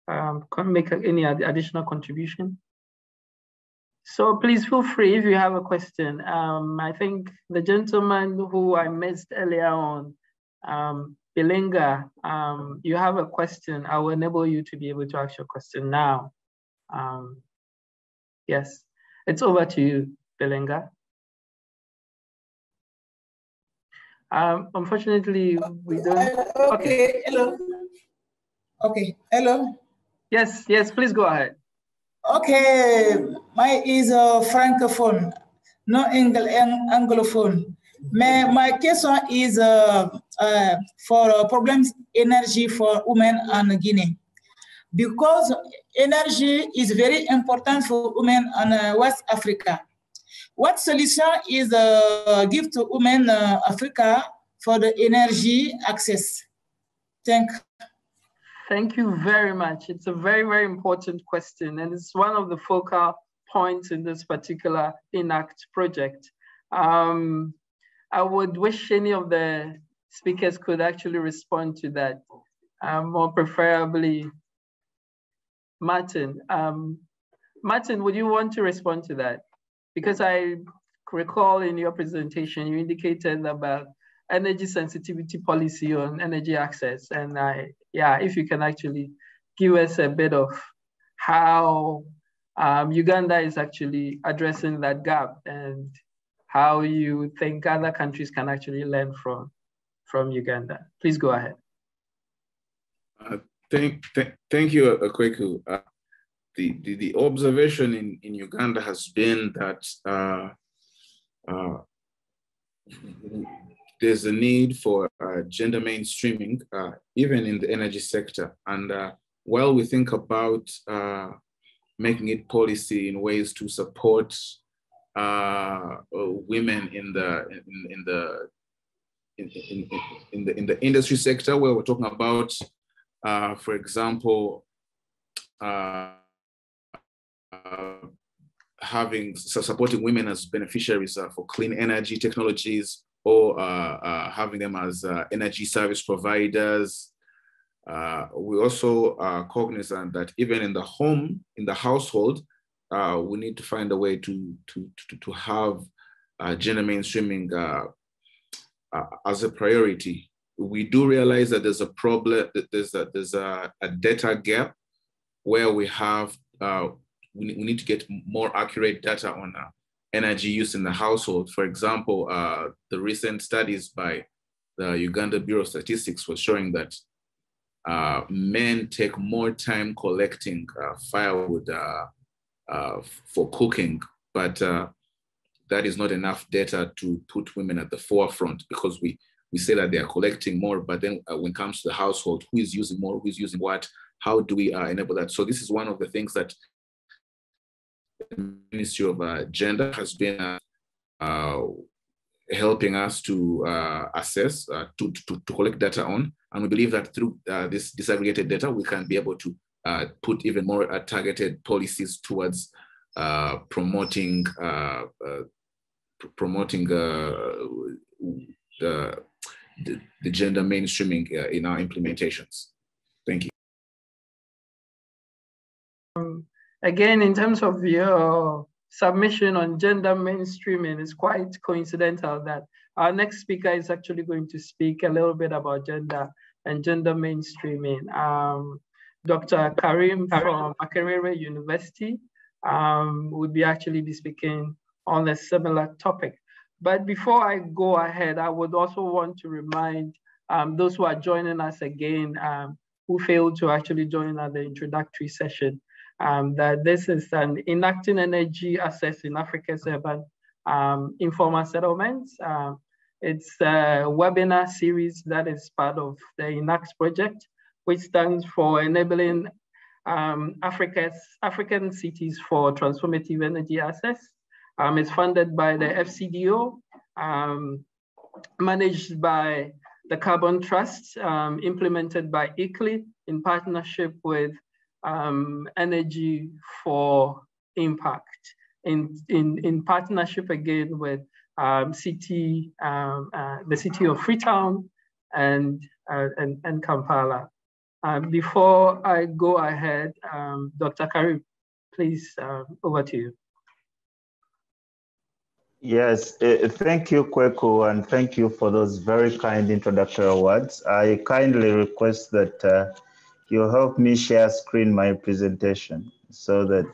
um, make any additional contribution. So please feel free if you have a question. Um, I think the gentleman who I missed earlier on, um, Belinga, um, you have a question. I will enable you to be able to ask your question now. Um, yes, it's over to you, Belinga. Um, unfortunately, we don't. Uh, okay, okay. hello. Okay, hello. Yes, yes, please go ahead. Okay, my is a francophone, no Anglo anglophone. My, my question is uh, uh, for uh, problems energy for women in Guinea. Because energy is very important for women in uh, West Africa. What solution is uh, give to women uh, Africa for the energy access? Thank Thank you very much. It's a very, very important question, and it's one of the focal points in this particular ENACT project. Um, I would wish any of the speakers could actually respond to that, um, more preferably Martin. Um, Martin, would you want to respond to that? Because I recall in your presentation, you indicated about energy sensitivity policy on energy access. And I, yeah, if you can actually give us a bit of how um, Uganda is actually addressing that gap and how you think other countries can actually learn from, from Uganda. Please go ahead. Uh, thank, th thank you, Kweku. Uh, the, the, the, observation in, in Uganda has been that uh, uh there's a need for uh, gender mainstreaming, uh, even in the energy sector. And while we think about making it policy in ways to support uh, women in the in, in the in, in, in, the in the industry sector where we're talking about, uh, for example, uh, uh having so supporting women as beneficiaries uh, for clean energy technologies or uh, having them as energy service providers uh, we also are cognizant that even in the home, in the household, uh, we need to find a way to, to, to, to have uh, gender mainstreaming uh, uh, as a priority. We do realize that there's a problem, that there's a, there's a, a data gap where we have, uh, we, we need to get more accurate data on energy use in the household. For example, the recent studies by the Uganda Bureau of Statistics was showing that uh, men take more time collecting uh, firewood uh, uh for cooking, but uh, that is not enough data to put women at the forefront because we, we say that they are collecting more, but then uh, when it comes to the household, who is using more, who is using what, how do we enable that? So this is one of the things that Ministry of Gender has been helping us to uh, assess, uh, to, to, to, collect data on. And we believe that through uh, this disaggregated data, we can be able to uh, put even more uh, targeted policies towards uh, promoting promoting the, the, the gender mainstreaming in our implementations. Thank you. Um, again, in terms of your submission on gender mainstreaming it's quite coincidental that our next speaker is actually going to speak a little bit about gender and gender mainstreaming. Um, Dr. Kareem from Makerere University um, would be actually be speaking on a similar topic. But before I go ahead, I would also want to remind um, those who are joining us again um, who failed to actually join at the introductory session um, that this is an enacting energy access in Africa's urban um, informal settlements. Um, it's a webinar series that is part of the ENACT project, which stands for enabling um, Africa's African cities for transformative energy access. Um, it's funded by the FCDO, um, managed by the Carbon Trust, implemented by ICLEI in partnership with um, energy for impact in, in, in partnership again with um, city, um, uh, the city of Freetown and, uh, and, and Kampala. Uh, before I go ahead, um, Dr. Kareem, please, uh, over to you. Yes, uh, thank you, Kweku, and thank you for those very kind introductory words. I kindly request that uh, you help me share screen my presentation so that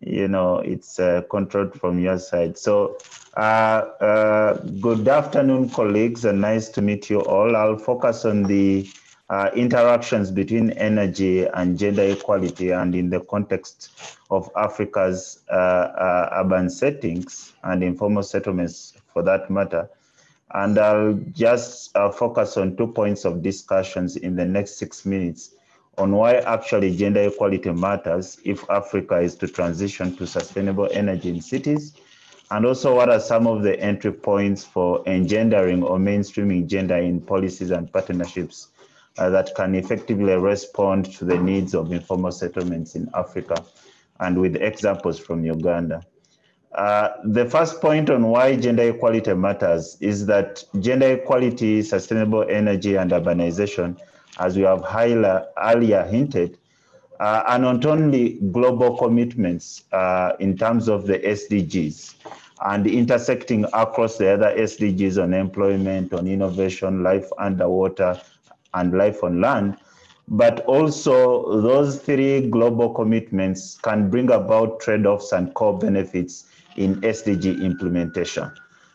you know it's uh, controlled from your side. So uh, uh, good afternoon, colleagues, and nice to meet you all. I'll focus on the uh, interactions between energy and gender equality and in the context of Africa's uh, uh, urban settings and informal settlements for that matter. And I'll just uh, focus on two points of discussions in the next six minutes on why actually gender equality matters if Africa is to transition to sustainable energy in cities, and also what are some of the entry points for engendering or mainstreaming gender in policies and partnerships uh, that can effectively respond to the needs of informal settlements in Africa, and with examples from Uganda. Uh, the first point on why gender equality matters is that gender equality, sustainable energy, and urbanization, as we have earlier hinted, uh, are not only global commitments uh, in terms of the SDGs and intersecting across the other SDGs on employment, on innovation, life underwater, and life on land, but also those three global commitments can bring about trade-offs and core benefits in SDG implementation.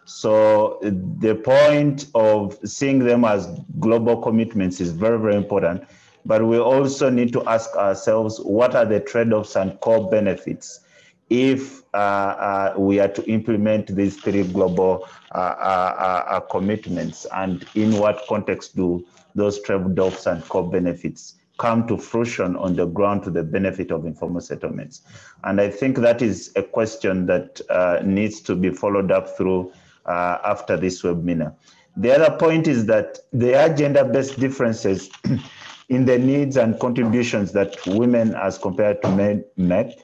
So the point of seeing them as global commitments is very, very important. But we also need to ask ourselves, what are the trade-offs and core benefits if uh, uh, we are to implement these three global uh, uh, uh commitments and in what context do those trade-offs and core benefits come to fruition on the ground to the benefit of informal settlements? And I think that is a question that uh, needs to be followed up through uh, after this webinar. The other point is that there are gender-based differences [CLEARS THROAT] in the needs and contributions that women as compared to men make.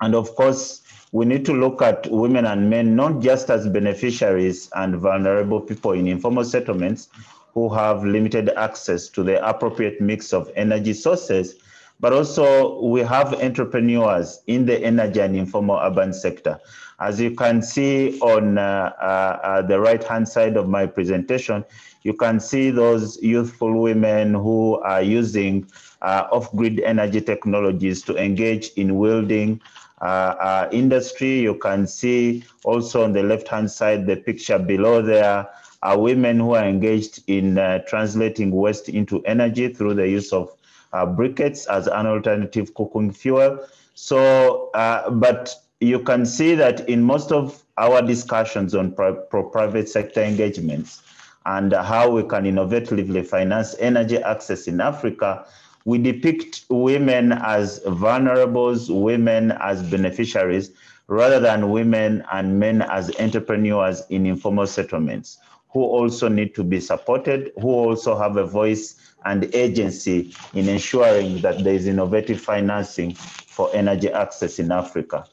And of course, we need to look at women and men not just as beneficiaries and vulnerable people in informal settlements who have limited access to the appropriate mix of energy sources, but also we have entrepreneurs in the energy and informal urban sector. As you can see on uh, uh, uh, the right-hand side of my presentation, you can see those youthful women who are using uh, off-grid energy technologies to engage in welding uh, uh, industry. You can see also on the left-hand side, the picture below there, are women who are engaged in translating waste into energy through the use of uh, briquettes as an alternative cooking fuel. So, uh, but you can see that in most of our discussions on pro-private sector engagements and how we can innovatively finance energy access in Africa, we depict women as vulnerables, women as beneficiaries, rather than women and men as entrepreneurs in informal settlements who also need to be supported, who also have a voice and agency in ensuring that there is innovative financing for energy access in Africa.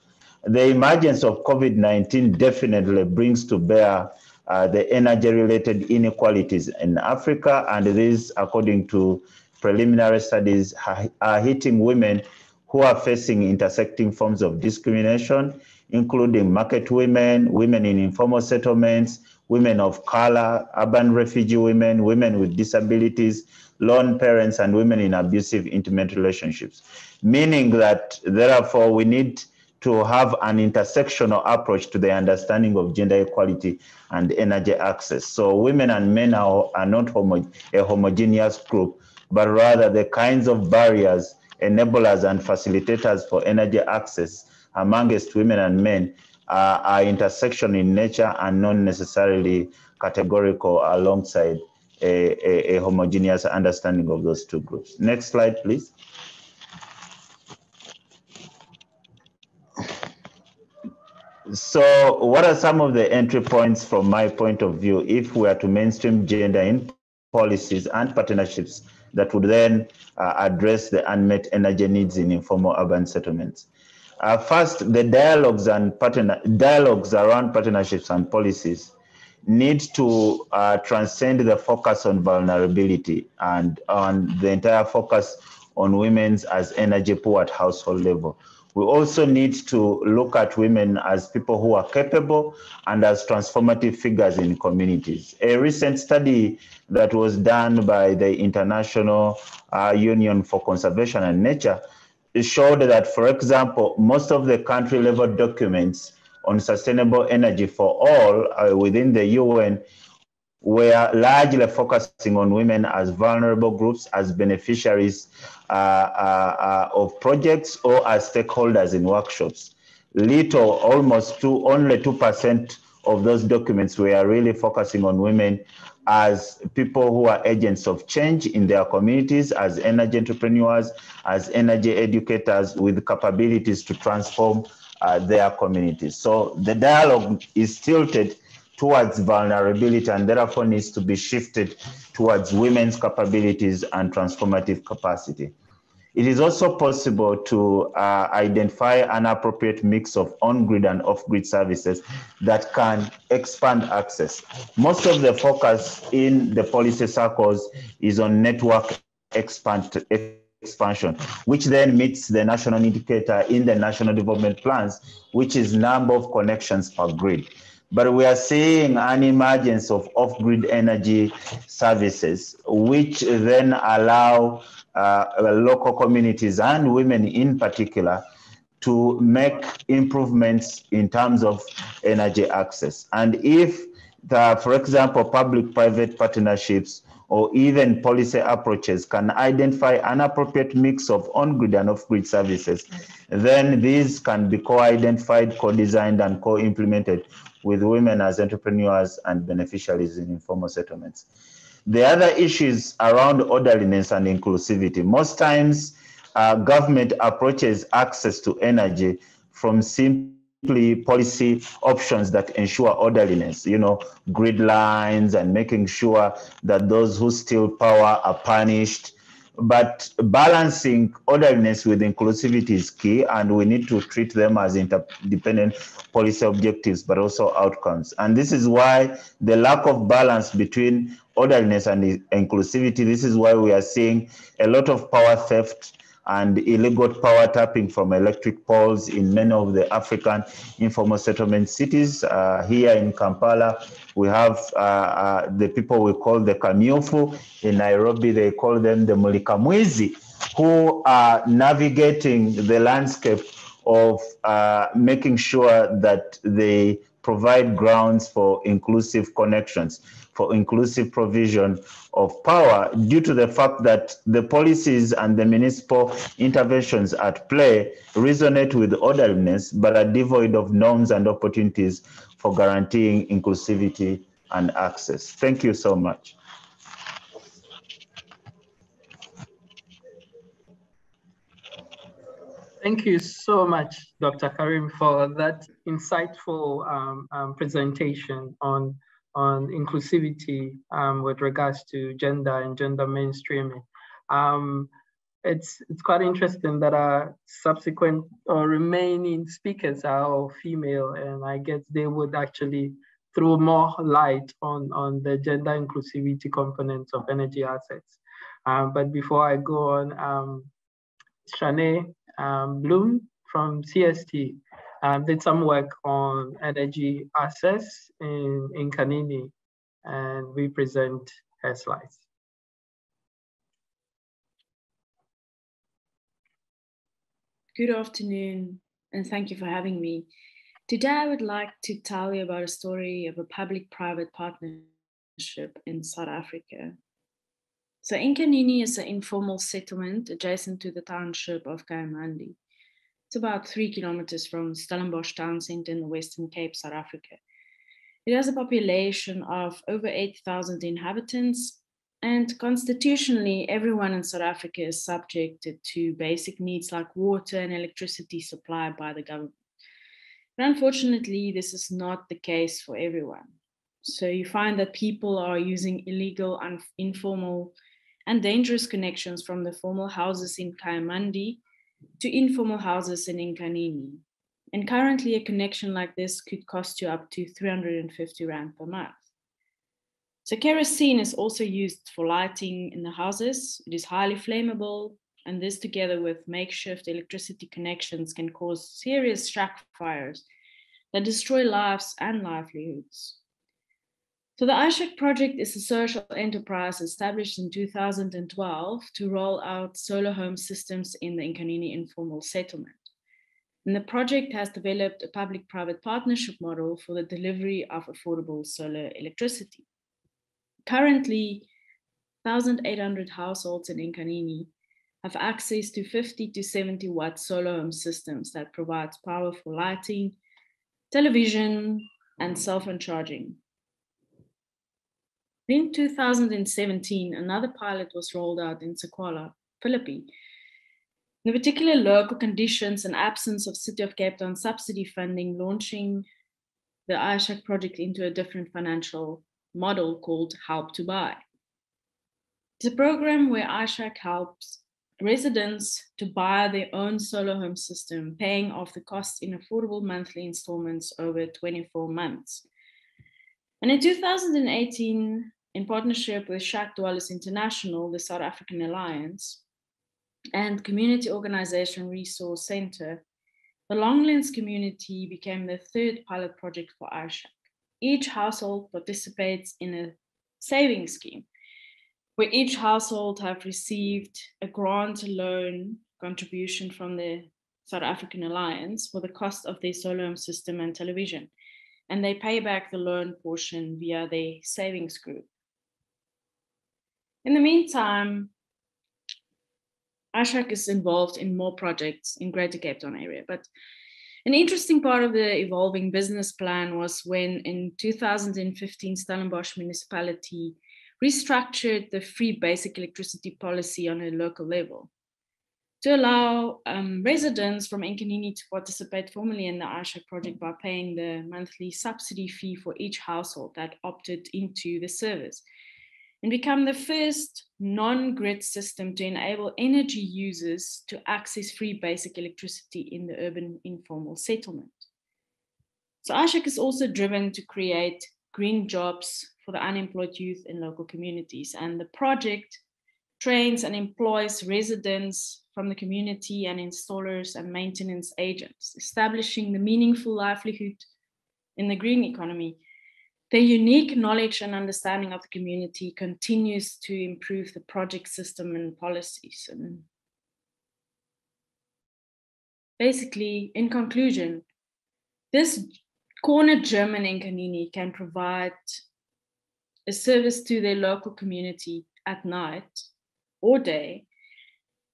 The emergence of COVID-19 definitely brings to bear uh, the energy-related inequalities in Africa, and these, according to preliminary studies, are hitting women who are facing intersecting forms of discrimination, including market women, women in informal settlements, women of color, urban refugee women, women with disabilities, lone parents, and women in abusive intimate relationships. Meaning that, therefore, we need to have an intersectional approach to the understanding of gender equality and energy access. So women and men are, are not homo a homogeneous group, but rather the kinds of barriers, enablers, and facilitators for energy access amongst women and men uh, are intersection in nature and not necessarily categorical alongside a, a, a homogeneous understanding of those two groups. Next slide, please. So what are some of the entry points from my point of view if we are to mainstream gender in policies and partnerships that would then uh, address the unmet energy needs in informal urban settlements? Uh, first, the dialogues and partner, dialogues around partnerships and policies need to uh, transcend the focus on vulnerability and on the entire focus on women's as energy poor at household level. We also need to look at women as people who are capable and as transformative figures in communities. A recent study that was done by the International uh, Union for Conservation and Nature showed that, for example, most of the country level documents on sustainable energy for all uh, within the UN were largely focusing on women as vulnerable groups, as beneficiaries uh, uh, uh of projects, or as stakeholders in workshops. Little, almost two, only 2% of those documents were really focusing on women as people who are agents of change in their communities, as energy entrepreneurs, as energy educators with capabilities to transform uh, their communities. So the dialogue is tilted towards vulnerability and therefore needs to be shifted towards women's capabilities and transformative capacity. It is also possible to uh, identify an appropriate mix of on-grid and off-grid services that can expand access. Most of the focus in the policy circles is on network expand, expansion, which then meets the national indicator in the national development plans, which is number of connections per grid. But we are seeing an emergence of off-grid energy services, which then allow uh, local communities and women in particular to make improvements in terms of energy access. And if the, for example, public-private partnerships or even policy approaches can identify an appropriate mix of on-grid and off-grid services, then these can be co-identified, co-designed, and co-implemented with women as entrepreneurs and beneficiaries in informal settlements. The other issues around orderliness and inclusivity. Most times, uh, government approaches access to energy from simply policy options that ensure orderliness, you know, grid lines and making sure that those who steal power are punished. But balancing orderliness with inclusivity is key, and we need to treat them as interdependent policy objectives, but also outcomes. And this is why the lack of balance between orderliness and inclusivity, this is why we are seeing a lot of power theft and illegal power tapping from electric poles in many of the African informal settlement cities. Uh, here in Kampala, we have uh, uh, the people we call the Kamiofu. In Nairobi, they call them the Mulikamwizi, who are navigating the landscape of uh, making sure that they provide grounds for inclusive connections for inclusive provision of power due to the fact that the policies and the municipal interventions at play resonate with orderliness but are devoid of norms and opportunities for guaranteeing inclusivity and access. Thank you so much. Thank you so much, Dr. Kareem, for that insightful um, um, presentation on on inclusivity um, with regards to gender and gender mainstreaming. Um, it's, it's quite interesting that our subsequent or remaining speakers are all female, and I guess they would actually throw more light on, on the gender inclusivity components of energy assets. Um, but before I go on, um, Sharné um, Bloem from CST, um, did some work on energy access in, in Kanini, and we present her slides. Good afternoon, and thank you for having me. Today, I would like to tell you about a story of a public-private partnership in South Africa. So Inkanini is an informal settlement adjacent to the township of Kayamandi. It's about three kilometers from Stellenbosch town centre in the Western Cape, South Africa. It has a population of over 8,000 inhabitants, and constitutionally, everyone in South Africa is subjected to basic needs like water and electricity supplied by the government. But unfortunately, this is not the case for everyone. So you find that people are using illegal, and informal, and dangerous connections from the formal houses in Kayamandi to informal houses in Inkanini. And currently, a connection like this could cost you up to 350 Rand per month. So, kerosene is also used for lighting in the houses. It is highly flammable, and this, together with makeshift electricity connections, can cause serious shack fires that destroy lives and livelihoods. So the iShack project is a social enterprise established in 2012 to roll out solar home systems in the Inkanini informal settlement. And the project has developed a public-private partnership model for the delivery of affordable solar electricity. Currently, 1,800 households in Inkanini have access to 50 to 70 watt solar home systems that provides power for lighting, television, and cell phone charging. In 2017, another pilot was rolled out in Siqalo, Philippi. The particular local conditions and absence of City of Cape Town subsidy funding, launching the iShack project into a different financial model called Help to Buy. It's a program where iShack helps residents to buy their own solar home system, paying off the cost in affordable monthly installments over 24 months. And in 2018, in partnership with Shack Dwellers International, the South African Alliance, and community organization Resource Center, the Longlands community became the third pilot project for iShack. Each household participates in a saving scheme where each household have received a grant loan contribution from the South African Alliance for the cost of their solar system and television. And they pay back the loan portion via their savings group. In the meantime, iShack is involved in more projects in Greater Cape Town area. But an interesting part of the evolving business plan was when in 2015, Stellenbosch municipality restructured the free basic electricity policy on a local level to allow um, residents from Inkanini to participate formally in the iShack project by paying the monthly subsidy fee for each household that opted into the service and become the first non-grid system to enable energy users to access free basic electricity in the urban informal settlement. So iShack is also driven to create green jobs for the unemployed youth in local communities. And the project trains and employs residents from the community and installers and maintenance agents, establishing the meaningful livelihood in the green economy the unique knowledge and understanding of the community continues to improve the project system and policies. And basically, in conclusion, this corner German Inkanini can provide a service to their local community at night or day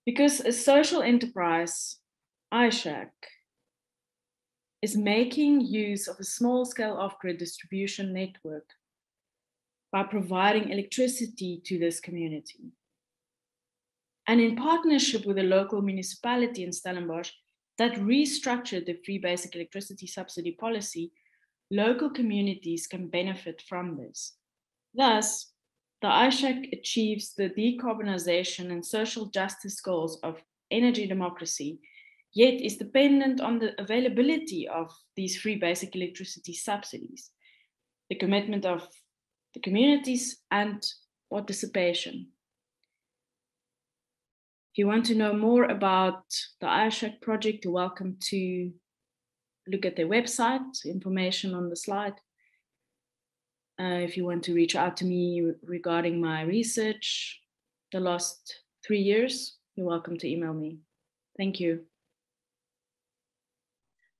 because a social enterprise, iShack, is making use of a small scale off grid distribution network by providing electricity to this community. And in partnership with the local municipality in Stellenbosch that restructured the free basic electricity subsidy policy, local communities can benefit from this. Thus, the iShack achieves the decarbonization and social justice goals of energy democracy yet is dependent on the availability of these free basic electricity subsidies, the commitment of the communities and participation. If you want to know more about the iShack project, you're welcome to look at their website, information on the slide. Uh, if you want to reach out to me regarding my research the last three years, you're welcome to email me. Thank you.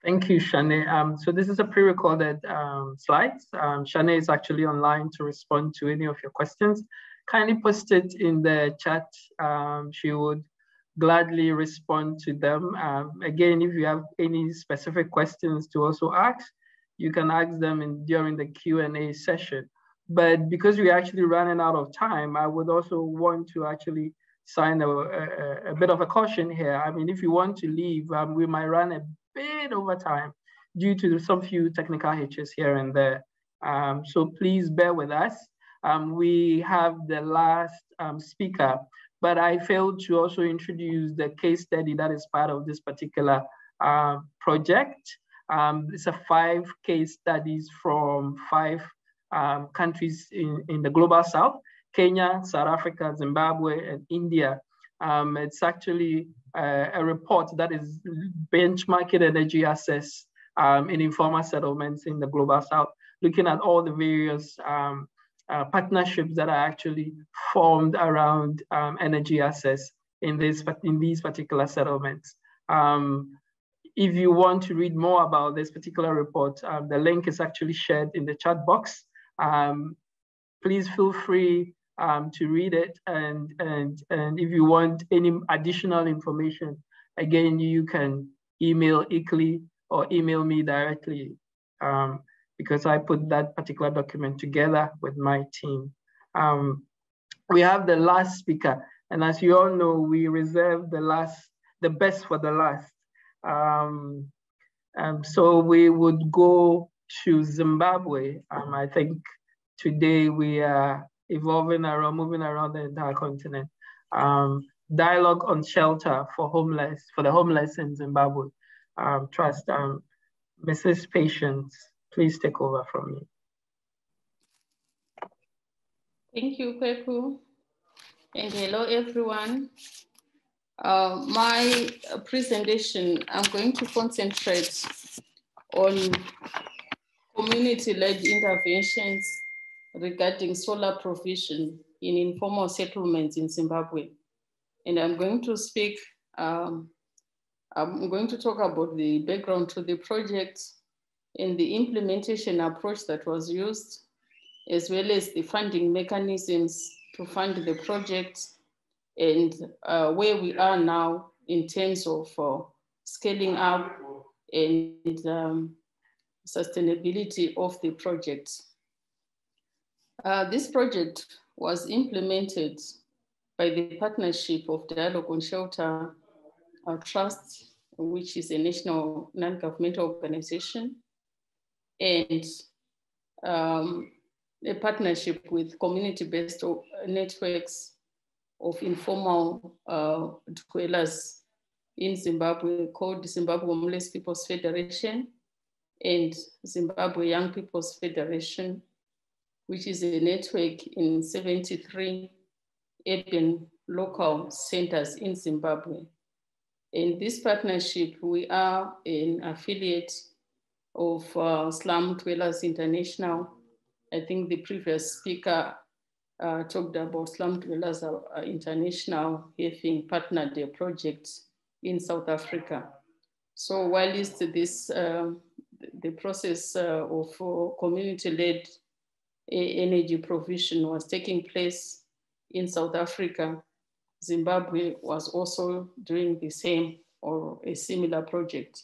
Thank you, Shane. Um, so this is a pre-recorded um, slides. Um, Shane is actually online to respond to any of your questions. Kindly post it in the chat. Um, she would gladly respond to them. Um, again, if you have any specific questions to also ask, you can ask them in, during the Q&A session. But because we're actually running out of time, I would also want to actually sign a, a, a bit of a caution here. I mean, if you want to leave, um, we might run a bit over time due to some few technical hitches here and there. Um, so please bear with us. Um, we have the last um, speaker, but I failed to also introduce the case study that is part of this particular uh, project. Um, it's a five case studies from five um, countries in, in the global south, Kenya, South Africa, Zimbabwe, and India. Um, it's actually uh, a report that is benchmarking energy access um, in informal settlements in the global south, looking at all the various um, uh, partnerships that are actually formed around um, energy access in, this, in these particular settlements. Um, if you want to read more about this particular report, um, the link is actually shared in the chat box. Um, please feel free um, to read it. And, and, and if you want any additional information, again, you can email ICLEI or email me directly um, because I put that particular document together with my team. Um, we have the last speaker. And as you all know, we reserve the last, the best for the last. Um, um, so we would go to Zimbabwe. Um, I think today we are evolving around, moving around the entire continent. Um, dialogue on shelter for homeless, for the homeless in Zimbabwe. Um, trust, um, Mrs. Patience, please take over from me. Thank you, Kweku. And hello, everyone. Uh, my presentation, I'm going to concentrate on community-led interventions regarding solar provision in informal settlements in Zimbabwe. And I'm going to speak, um, I'm going to talk about the background to the project and the implementation approach that was used, as well as the funding mechanisms to fund the project and uh, where we are now in terms of uh, scaling up and um, sustainability of the project. Uh, this project was implemented by the partnership of Dialogue on Shelter uh, Trust, which is a national non-governmental organization, and um, a partnership with community-based networks of informal uh, dwellers in Zimbabwe called Zimbabwe Homeless People's Federation and Zimbabwe Young People's Federation, which is a network in 73 urban local centers in Zimbabwe. In this partnership, we are an affiliate of uh, Slum Dwellers International. I think the previous speaker uh, talked about Slum Dwellers uh, International having partnered their project in South Africa. So while is this, uh, the process uh, of uh, community-led energy provision was taking place in South Africa, Zimbabwe was also doing the same or a similar project.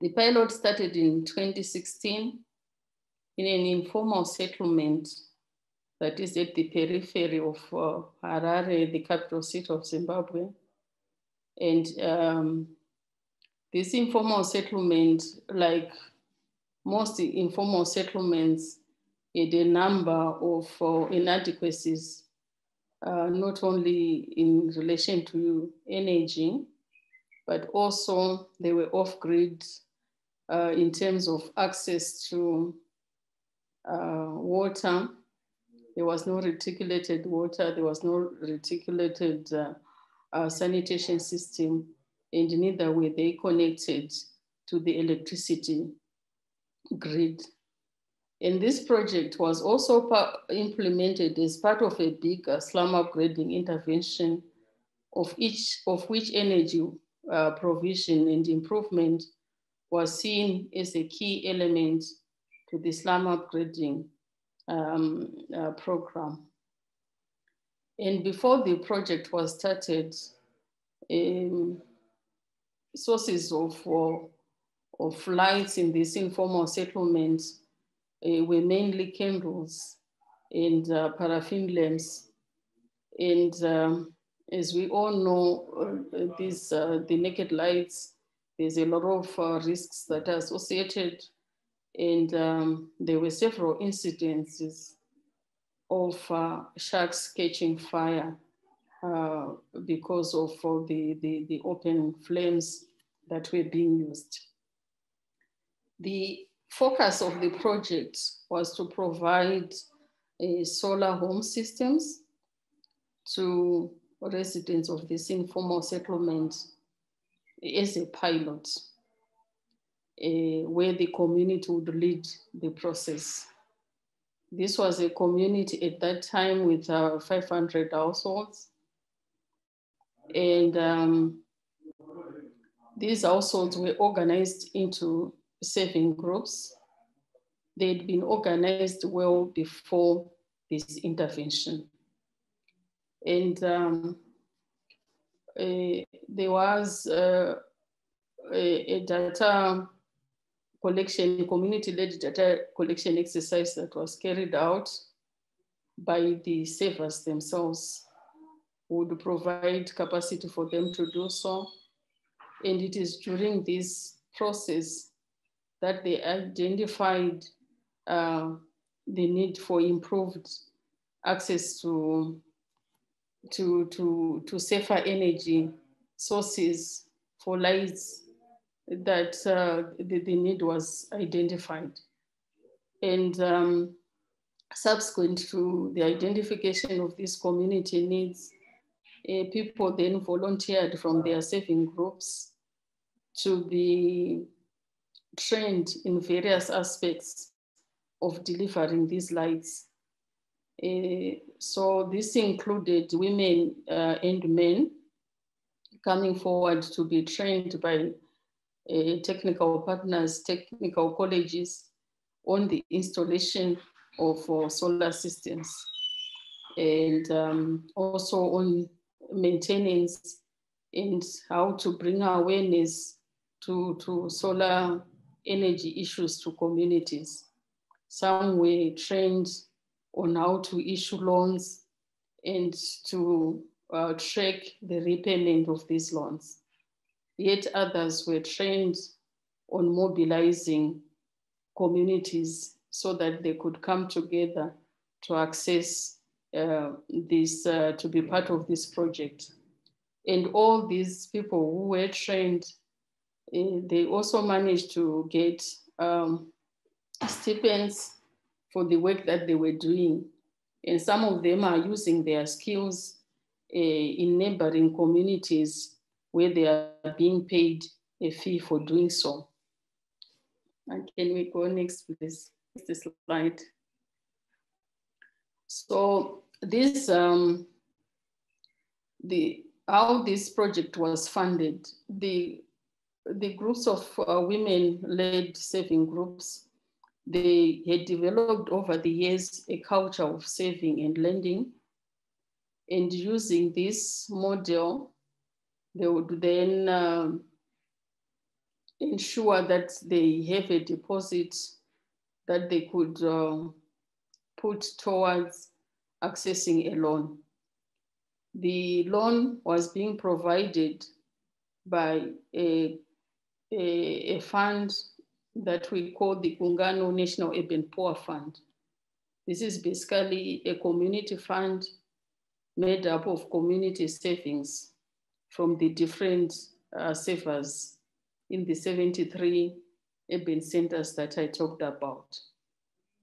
The pilot started in 2016 in an informal settlement that is at the periphery of uh, Harare, the capital city of Zimbabwe. And um, this informal settlement, like most informal settlements, a number of uh, inadequacies, uh, not only in relation to energy, but also they were off-grid uh, in terms of access to uh, water. There was no reticulated water, there was no reticulated uh, uh, sanitation system, and neither were they connected to the electricity grid. And this project was also implemented as part of a big uh, slum upgrading intervention of each of which energy uh, provision and improvement was seen as a key element to the slum upgrading um, uh, program. And before the project was started, um, sources of, of lights in these informal settlements uh, were mainly candles and uh, paraffin lamps. And um, as we all know, uh, these, uh, the naked lights, there's a lot of uh, risks that are associated. And um, there were several incidences of sharks catching fire because of the, the, the open flames that were being used. The focus of the project was to provide solar home systems to residents of this informal settlement as a pilot, uh, where the community would lead the process. This was a community at that time with uh, 500 households. And um, these households were organized into saving groups. They'd been organized well before this intervention. And um, uh, there was uh, a, a data collection, community-led data collection exercise that was carried out by the savers themselves would provide capacity for them to do so. And it is during this process that they identified uh, the need for improved access to, to, to, to safer energy sources for lights that uh, the, the, need was identified. And um, subsequent to the identification of these community needs, uh, people then volunteered from their saving groups to be trained in various aspects of delivering these lights. Uh, so this included women uh, and men coming forward to be trained by uh, technical partners, technical colleges on the installation of uh, solar systems and um, also on maintenance and how to bring awareness to, to solar energy issues to communities. Some were trained on how to issue loans and to uh, track the repayment of these loans. Yet others were trained on mobilizing communities so that they could come together to access uh, this, uh, to be part of this project. And all these people who were trained, they also managed to get um, stipends for the work that they were doing. And some of them are using their skills uh, in neighboring communities where they are being paid a fee for doing so. And can we go next, please? This slide. So this, um, the how this project was funded, the the groups of uh, women-led saving groups, they had developed over the years a culture of saving and lending. And using this model, they would then um, ensure that they have a deposit that they could uh, put towards accessing a loan. The loan was being provided by a, a, a fund that we call the Gungano National Urban Poor Fund. This is basically a community fund made up of community savings from the different uh, savers in the 73 urban centers that I talked about.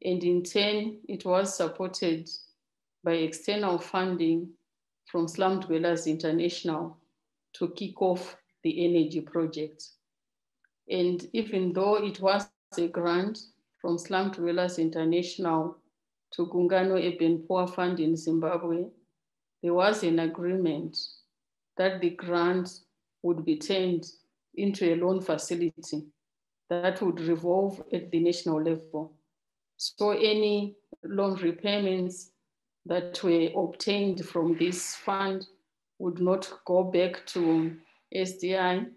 And in turn, it was supported by external funding from Slum Dwellers International to kick off the energy project. And even though it was a grant from Slum Dwellers International to Gungano Urban Poor Fund in Zimbabwe, there was an agreement that the grant would be turned into a loan facility that would revolve at the national level. So any loan repayments that were obtained from this fund would not go back to SDI,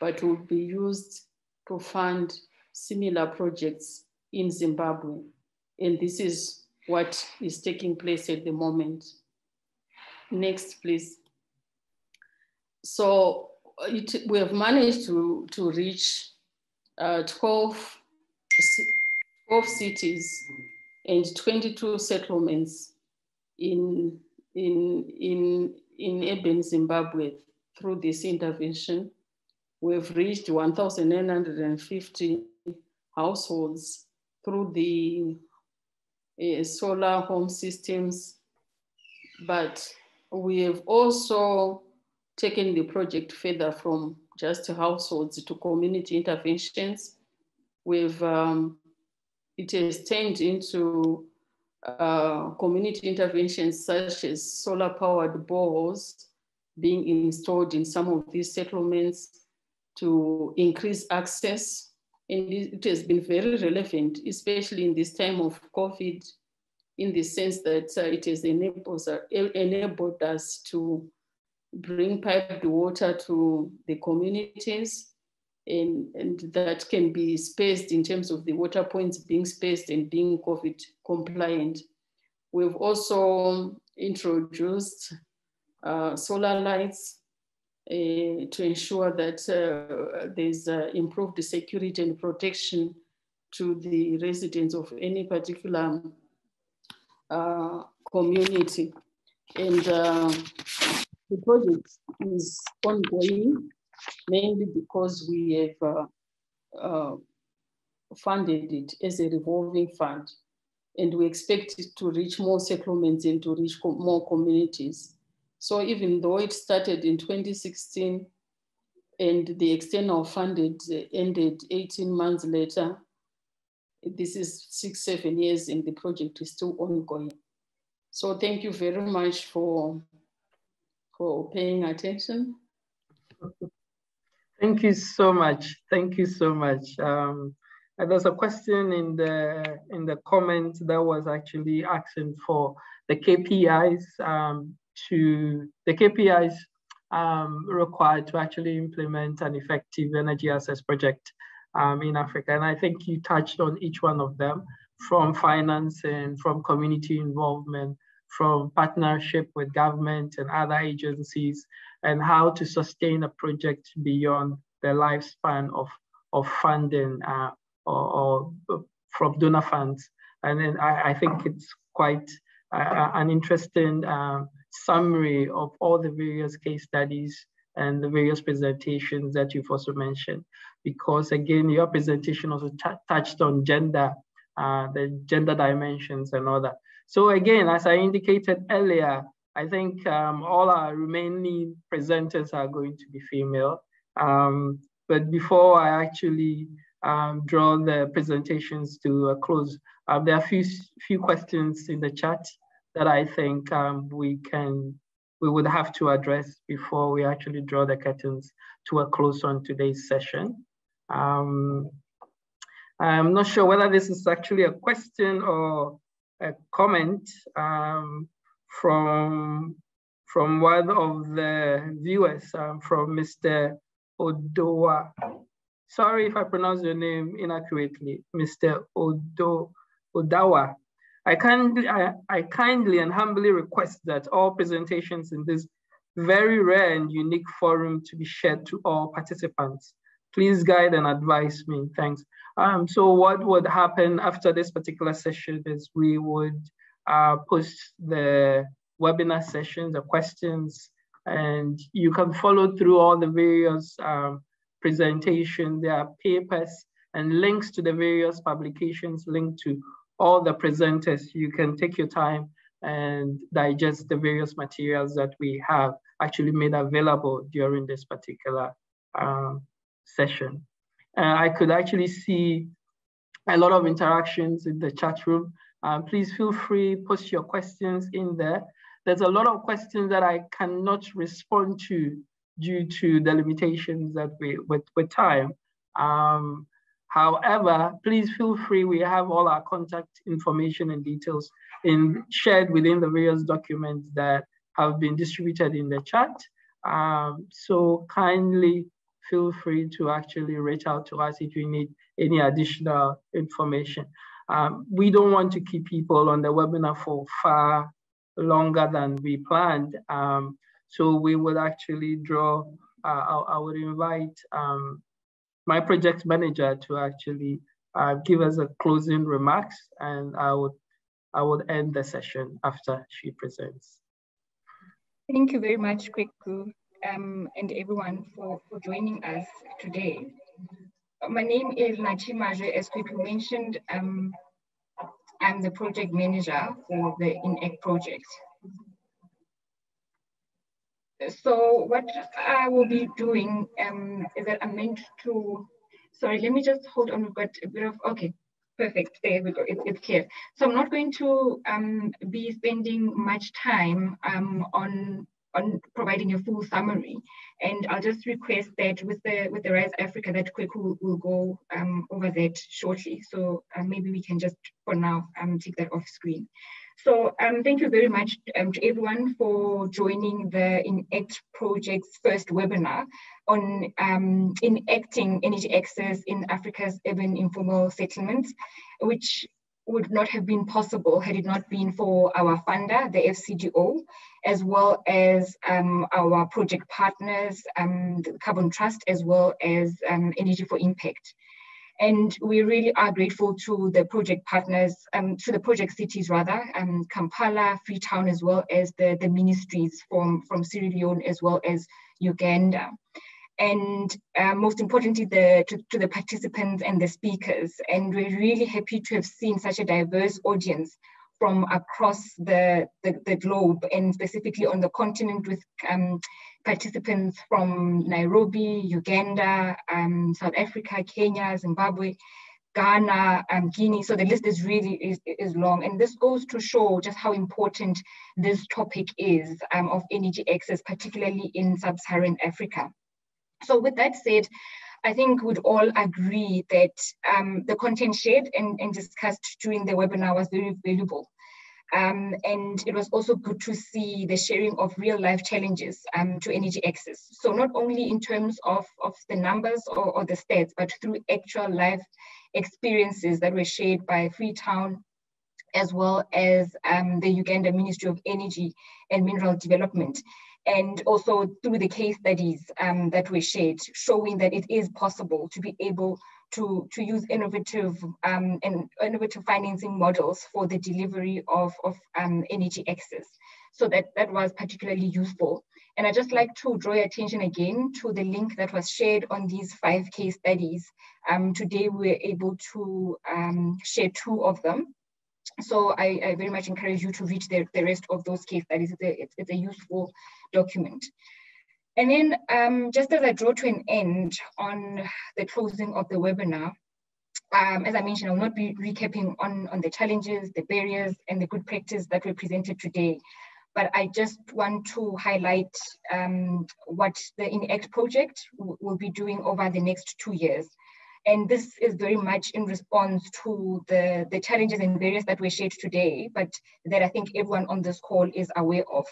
but would be used to fund similar projects in Zimbabwe. And this is what is taking place at the moment. Next, please. So it, we have managed to, to reach uh, 12, 12 cities and 22 settlements in, in, in, in urban Zimbabwe through this intervention. We've reached 1,950 households through the uh, solar home systems, but we have also taken the project further from just households to community interventions. We've, um, it has turned into uh, community interventions such as solar powered boreholes being installed in some of these settlements to increase access. And it has been very relevant, especially in this time of COVID, in the sense that uh, it has enabled, uh, enabled us to bring piped water to the communities and, and that can be spaced in terms of the water points being spaced and being COVID compliant. We've also introduced uh, solar lights to ensure that uh, there's uh, improved security and protection to the residents of any particular uh, community. And uh, the project is ongoing, mainly because we have uh, uh, funded it as a revolving fund. And we expect it to reach more settlements and to reach co more communities. So even though it started in 2016 and the external funded ended 18 months later, this is six, seven years and the project is still ongoing. So thank you very much for, for paying attention. Thank you so much. Thank you so much. Um, there's a question in the in the comment that was actually asking for the KPIs um, to the KPIs um, required to actually implement an effective energy access project um, in Africa. And I think you touched on each one of them from financing, from community involvement, from partnership with government and other agencies, and how to sustain a project beyond the lifespan of, of funding uh, or, or, from donor funds. And then I, I think it's quite uh, an interesting um, summary of all the various case studies and the various presentations that you've also mentioned. Because again, your presentation also touched on gender, uh, the gender dimensions and all that. So again, as I indicated earlier, I think um, all our remaining presenters are going to be female. Um, but before I actually um, draw the presentations to a close, uh, there are a few, few questions in the chat that I think um, we can, we would have to address before we actually draw the curtains to a close on today's session. Um, I'm not sure whether this is actually a question or a comment um, from, from one of the viewers, um, from Mr. Odoa. Sorry if I pronounce your name inaccurately, Mr. Odo, Odawa. I kindly, I, I kindly and humbly request that all presentations in this very rare and unique forum to be shared to all participants. Please guide and advise me, thanks. Um, so what would happen after this particular session is we would uh, post the webinar sessions, the questions, and you can follow through all the various um, presentations. There are papers and links to the various publications linked to all the presenters, you can take your time and digest the various materials that we have actually made available during this particular um, session. Uh, I could actually see a lot of interactions in the chat room. Um, please feel free, post your questions in there. There's a lot of questions that I cannot respond to due to the limitations that we, with, with time. Um, However, please feel free. We have all our contact information and details in, shared within the various documents that have been distributed in the chat. Um, so kindly feel free to actually reach out to us if you need any additional information. Um, we don't want to keep people on the webinar for far longer than we planned. Um, so we would actually draw, uh, I, I, would invite um, my project manager to actually uh, give us a closing remarks and I would, I would end the session after she presents. Thank you very much, Kweku, um, and everyone for, for joining us today. My name is Nachi Maje, as Kweku mentioned. Um, I'm the project manager for the ENACT project. So what I will be doing um, is that I'm meant to, sorry, let me just hold on, we've got a bit of, okay, perfect, there we go, it, it's clear. So I'm not going to um, be spending much time um, on on providing a full summary. And I'll just request that with the with the Rise Africa that Kweku will, will go um, over that shortly. So uh, maybe we can just for now um, take that off screen. So um, thank you very much um, to everyone for joining the ENACT project's first webinar on um, enacting energy access in Africa's urban informal settlements, which would not have been possible had it not been for our funder, the FCDO, as well as um, our project partners, um, the Carbon Trust, as well as um, Energy for Impact. And we really are grateful to the project partners, um, to the project cities rather, um, Kampala, Freetown, as well as the, the ministries from, from Sierra Leone, as well as Uganda. And uh, most importantly, the, to, to the participants and the speakers. And we're really happy to have seen such a diverse audience from across the, the, the, globe and specifically on the continent with um, participants from Nairobi, Uganda, um, South Africa, Kenya, Zimbabwe, Ghana, um, Guinea. So the list is really is, is long. And this goes to show just how important this topic is um, of energy access, particularly in sub-Saharan Africa. So with that said, I think we'd all agree that um, the content shared and, and discussed during the webinar was very valuable. Um, and it was also good to see the sharing of real life challenges um, to energy access. So not only in terms of, of the numbers or, or the stats, but through actual life experiences that were shared by Freetown, as well as um, the Uganda Ministry of Energy and Mineral Development and also through the case studies um, that were shared, showing that it is possible to be able to, to use innovative um, and innovative financing models for the delivery of, of um, energy access. So that, that was particularly useful. And I'd just like to draw your attention again to the link that was shared on these five case studies. Um, today we were able to um, share two of them. So I, I, very much encourage you to read the, the rest of those case studies. It's a, it's, it's a useful document. And then um, just as I draw to an end on the closing of the webinar, um, as I mentioned, I will not be recapping on, on the challenges, the barriers, and the good practice that were presented today. But I just want to highlight um, what the ENACT project will be doing over the next two years. And this is very much in response to the, the challenges and barriers that were shared today, but that I think everyone on this call is aware of.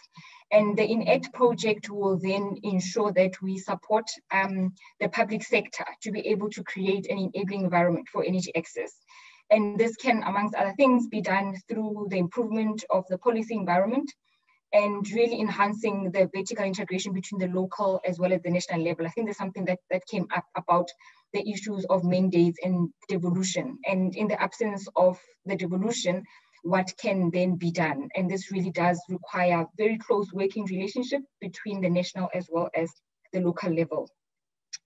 And the ENACT project will then ensure that we support um, the public sector to be able to create an enabling environment for energy access. And this can, amongst other things, be done through the improvement of the policy environment and really enhancing the vertical integration between the local as well as the national level. I think there's something that, that came up about the issues of mandates and devolution. And in the absence of the devolution, what can then be done? And this really does require very close working relationship between the national as well as the local level.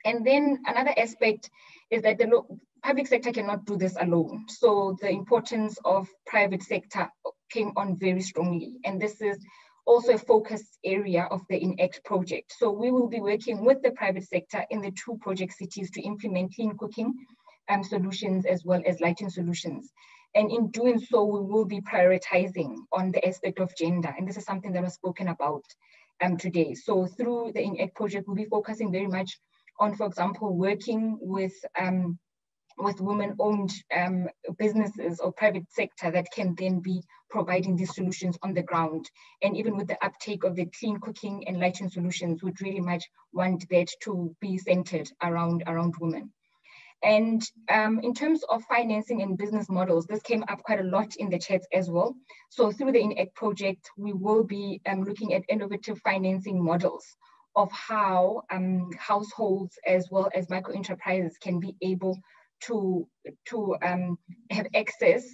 And then another aspect is that the public sector cannot do this alone. So the importance of private sector came on very strongly. And this is also a focus area of the ENACT project. So we will be working with the private sector in the two project cities to implement clean cooking um, solutions as well as lighting solutions. And in doing so, we will be prioritizing on the aspect of gender. And this is something that was spoken about um, today. So through the ENACT project, we'll be focusing very much on, for example, working with um, with women-owned um, businesses or private sector that can then be providing these solutions on the ground. And even with the uptake of the clean cooking and lighting solutions, would really much want that to be centered around, around women. And um, in terms of financing and business models, this came up quite a lot in the chats as well. So through the ENACT project, we will be um, looking at innovative financing models of how um, households as well as micro enterprises can be able to, to um, have access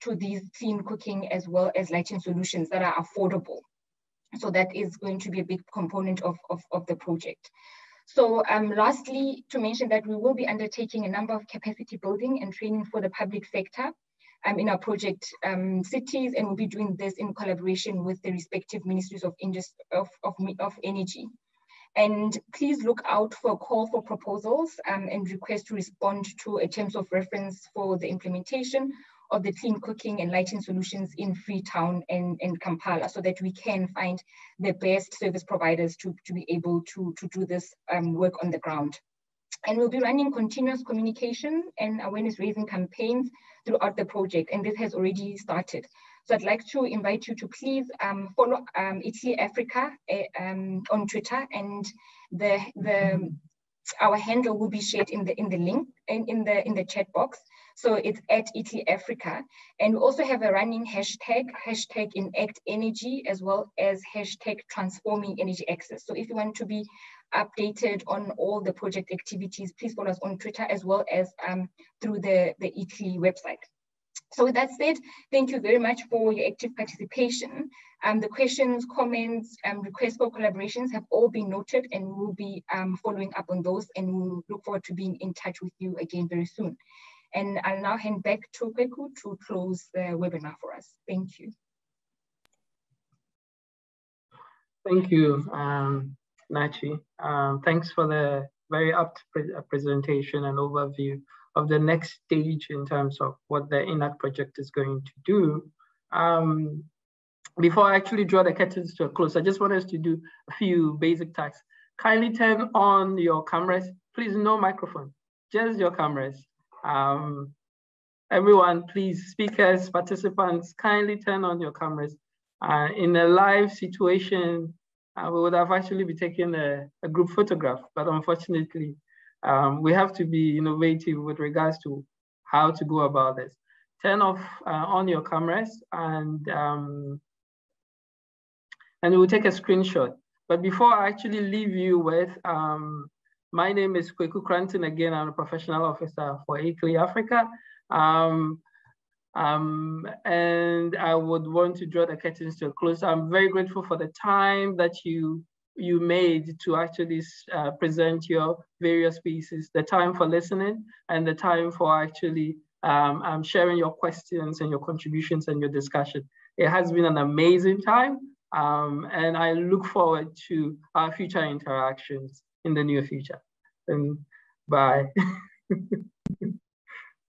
to these clean cooking as well as lighting solutions that are affordable. So that is going to be a big component of, of, of the project. So um, lastly, to mention that we will be undertaking a number of capacity building and training for the public sector um, in our project um, cities, and we'll be doing this in collaboration with the respective ministries of, of, of, of energy. And please look out for a call for proposals um, and request to respond to a terms of reference for the implementation of the clean cooking and lighting solutions in Freetown and, and Kampala so that we can find the best service providers to, to be able to, to do this um, work on the ground. And we'll be running continuous communication and awareness raising campaigns throughout the project, and this has already started. So I'd like to invite you to please um, follow um, ICLEI Africa uh, on Twitter and the, the, our handle will be shared in the, in the link, in, in, the, in the chat box. So it's at ICLEI Africa. And we also have a running hashtag, hashtag ENACT Energy, as well as hashtag Transforming Energy Access. So if you want to be updated on all the project activities, please follow us on Twitter as well as um, through the, the ICLEI website. So with that said, thank you very much for your active participation. Um, the questions, comments, um, requests for collaborations have all been noted and we'll be um, following up on those and we'll look forward to being in touch with you again very soon. And I'll now hand back to Kweku to close the webinar for us. Thank you. Thank you, um, Nachi. Um, thanks for the very apt pre presentation and overview of the next stage in terms of what the ENACT project is going to do. Um, before I actually draw the curtains to a close, I just want us to do a few basic tasks. Kindly turn on your cameras. Please, no microphone, just your cameras. Um, everyone, please, speakers, participants, kindly turn on your cameras. Uh, in a live situation, uh, we would have actually be taking a, a group photograph, but unfortunately, um, we have to be innovative with regards to how to go about this. Turn off uh, on your cameras and um, and we'll take a screenshot. But before I actually leave you with, um, my name is Kweku Cranton. Again, I'm a professional officer for ICLEI Africa. Um, um, and I would want to draw the curtains to a close. I'm very grateful for the time that you you made to actually uh, present your various pieces, the time for listening and the time for actually um, um, sharing your questions and your contributions and your discussion. It has been an amazing time. Um, and I look forward to our future interactions in the near future. And bye. [LAUGHS]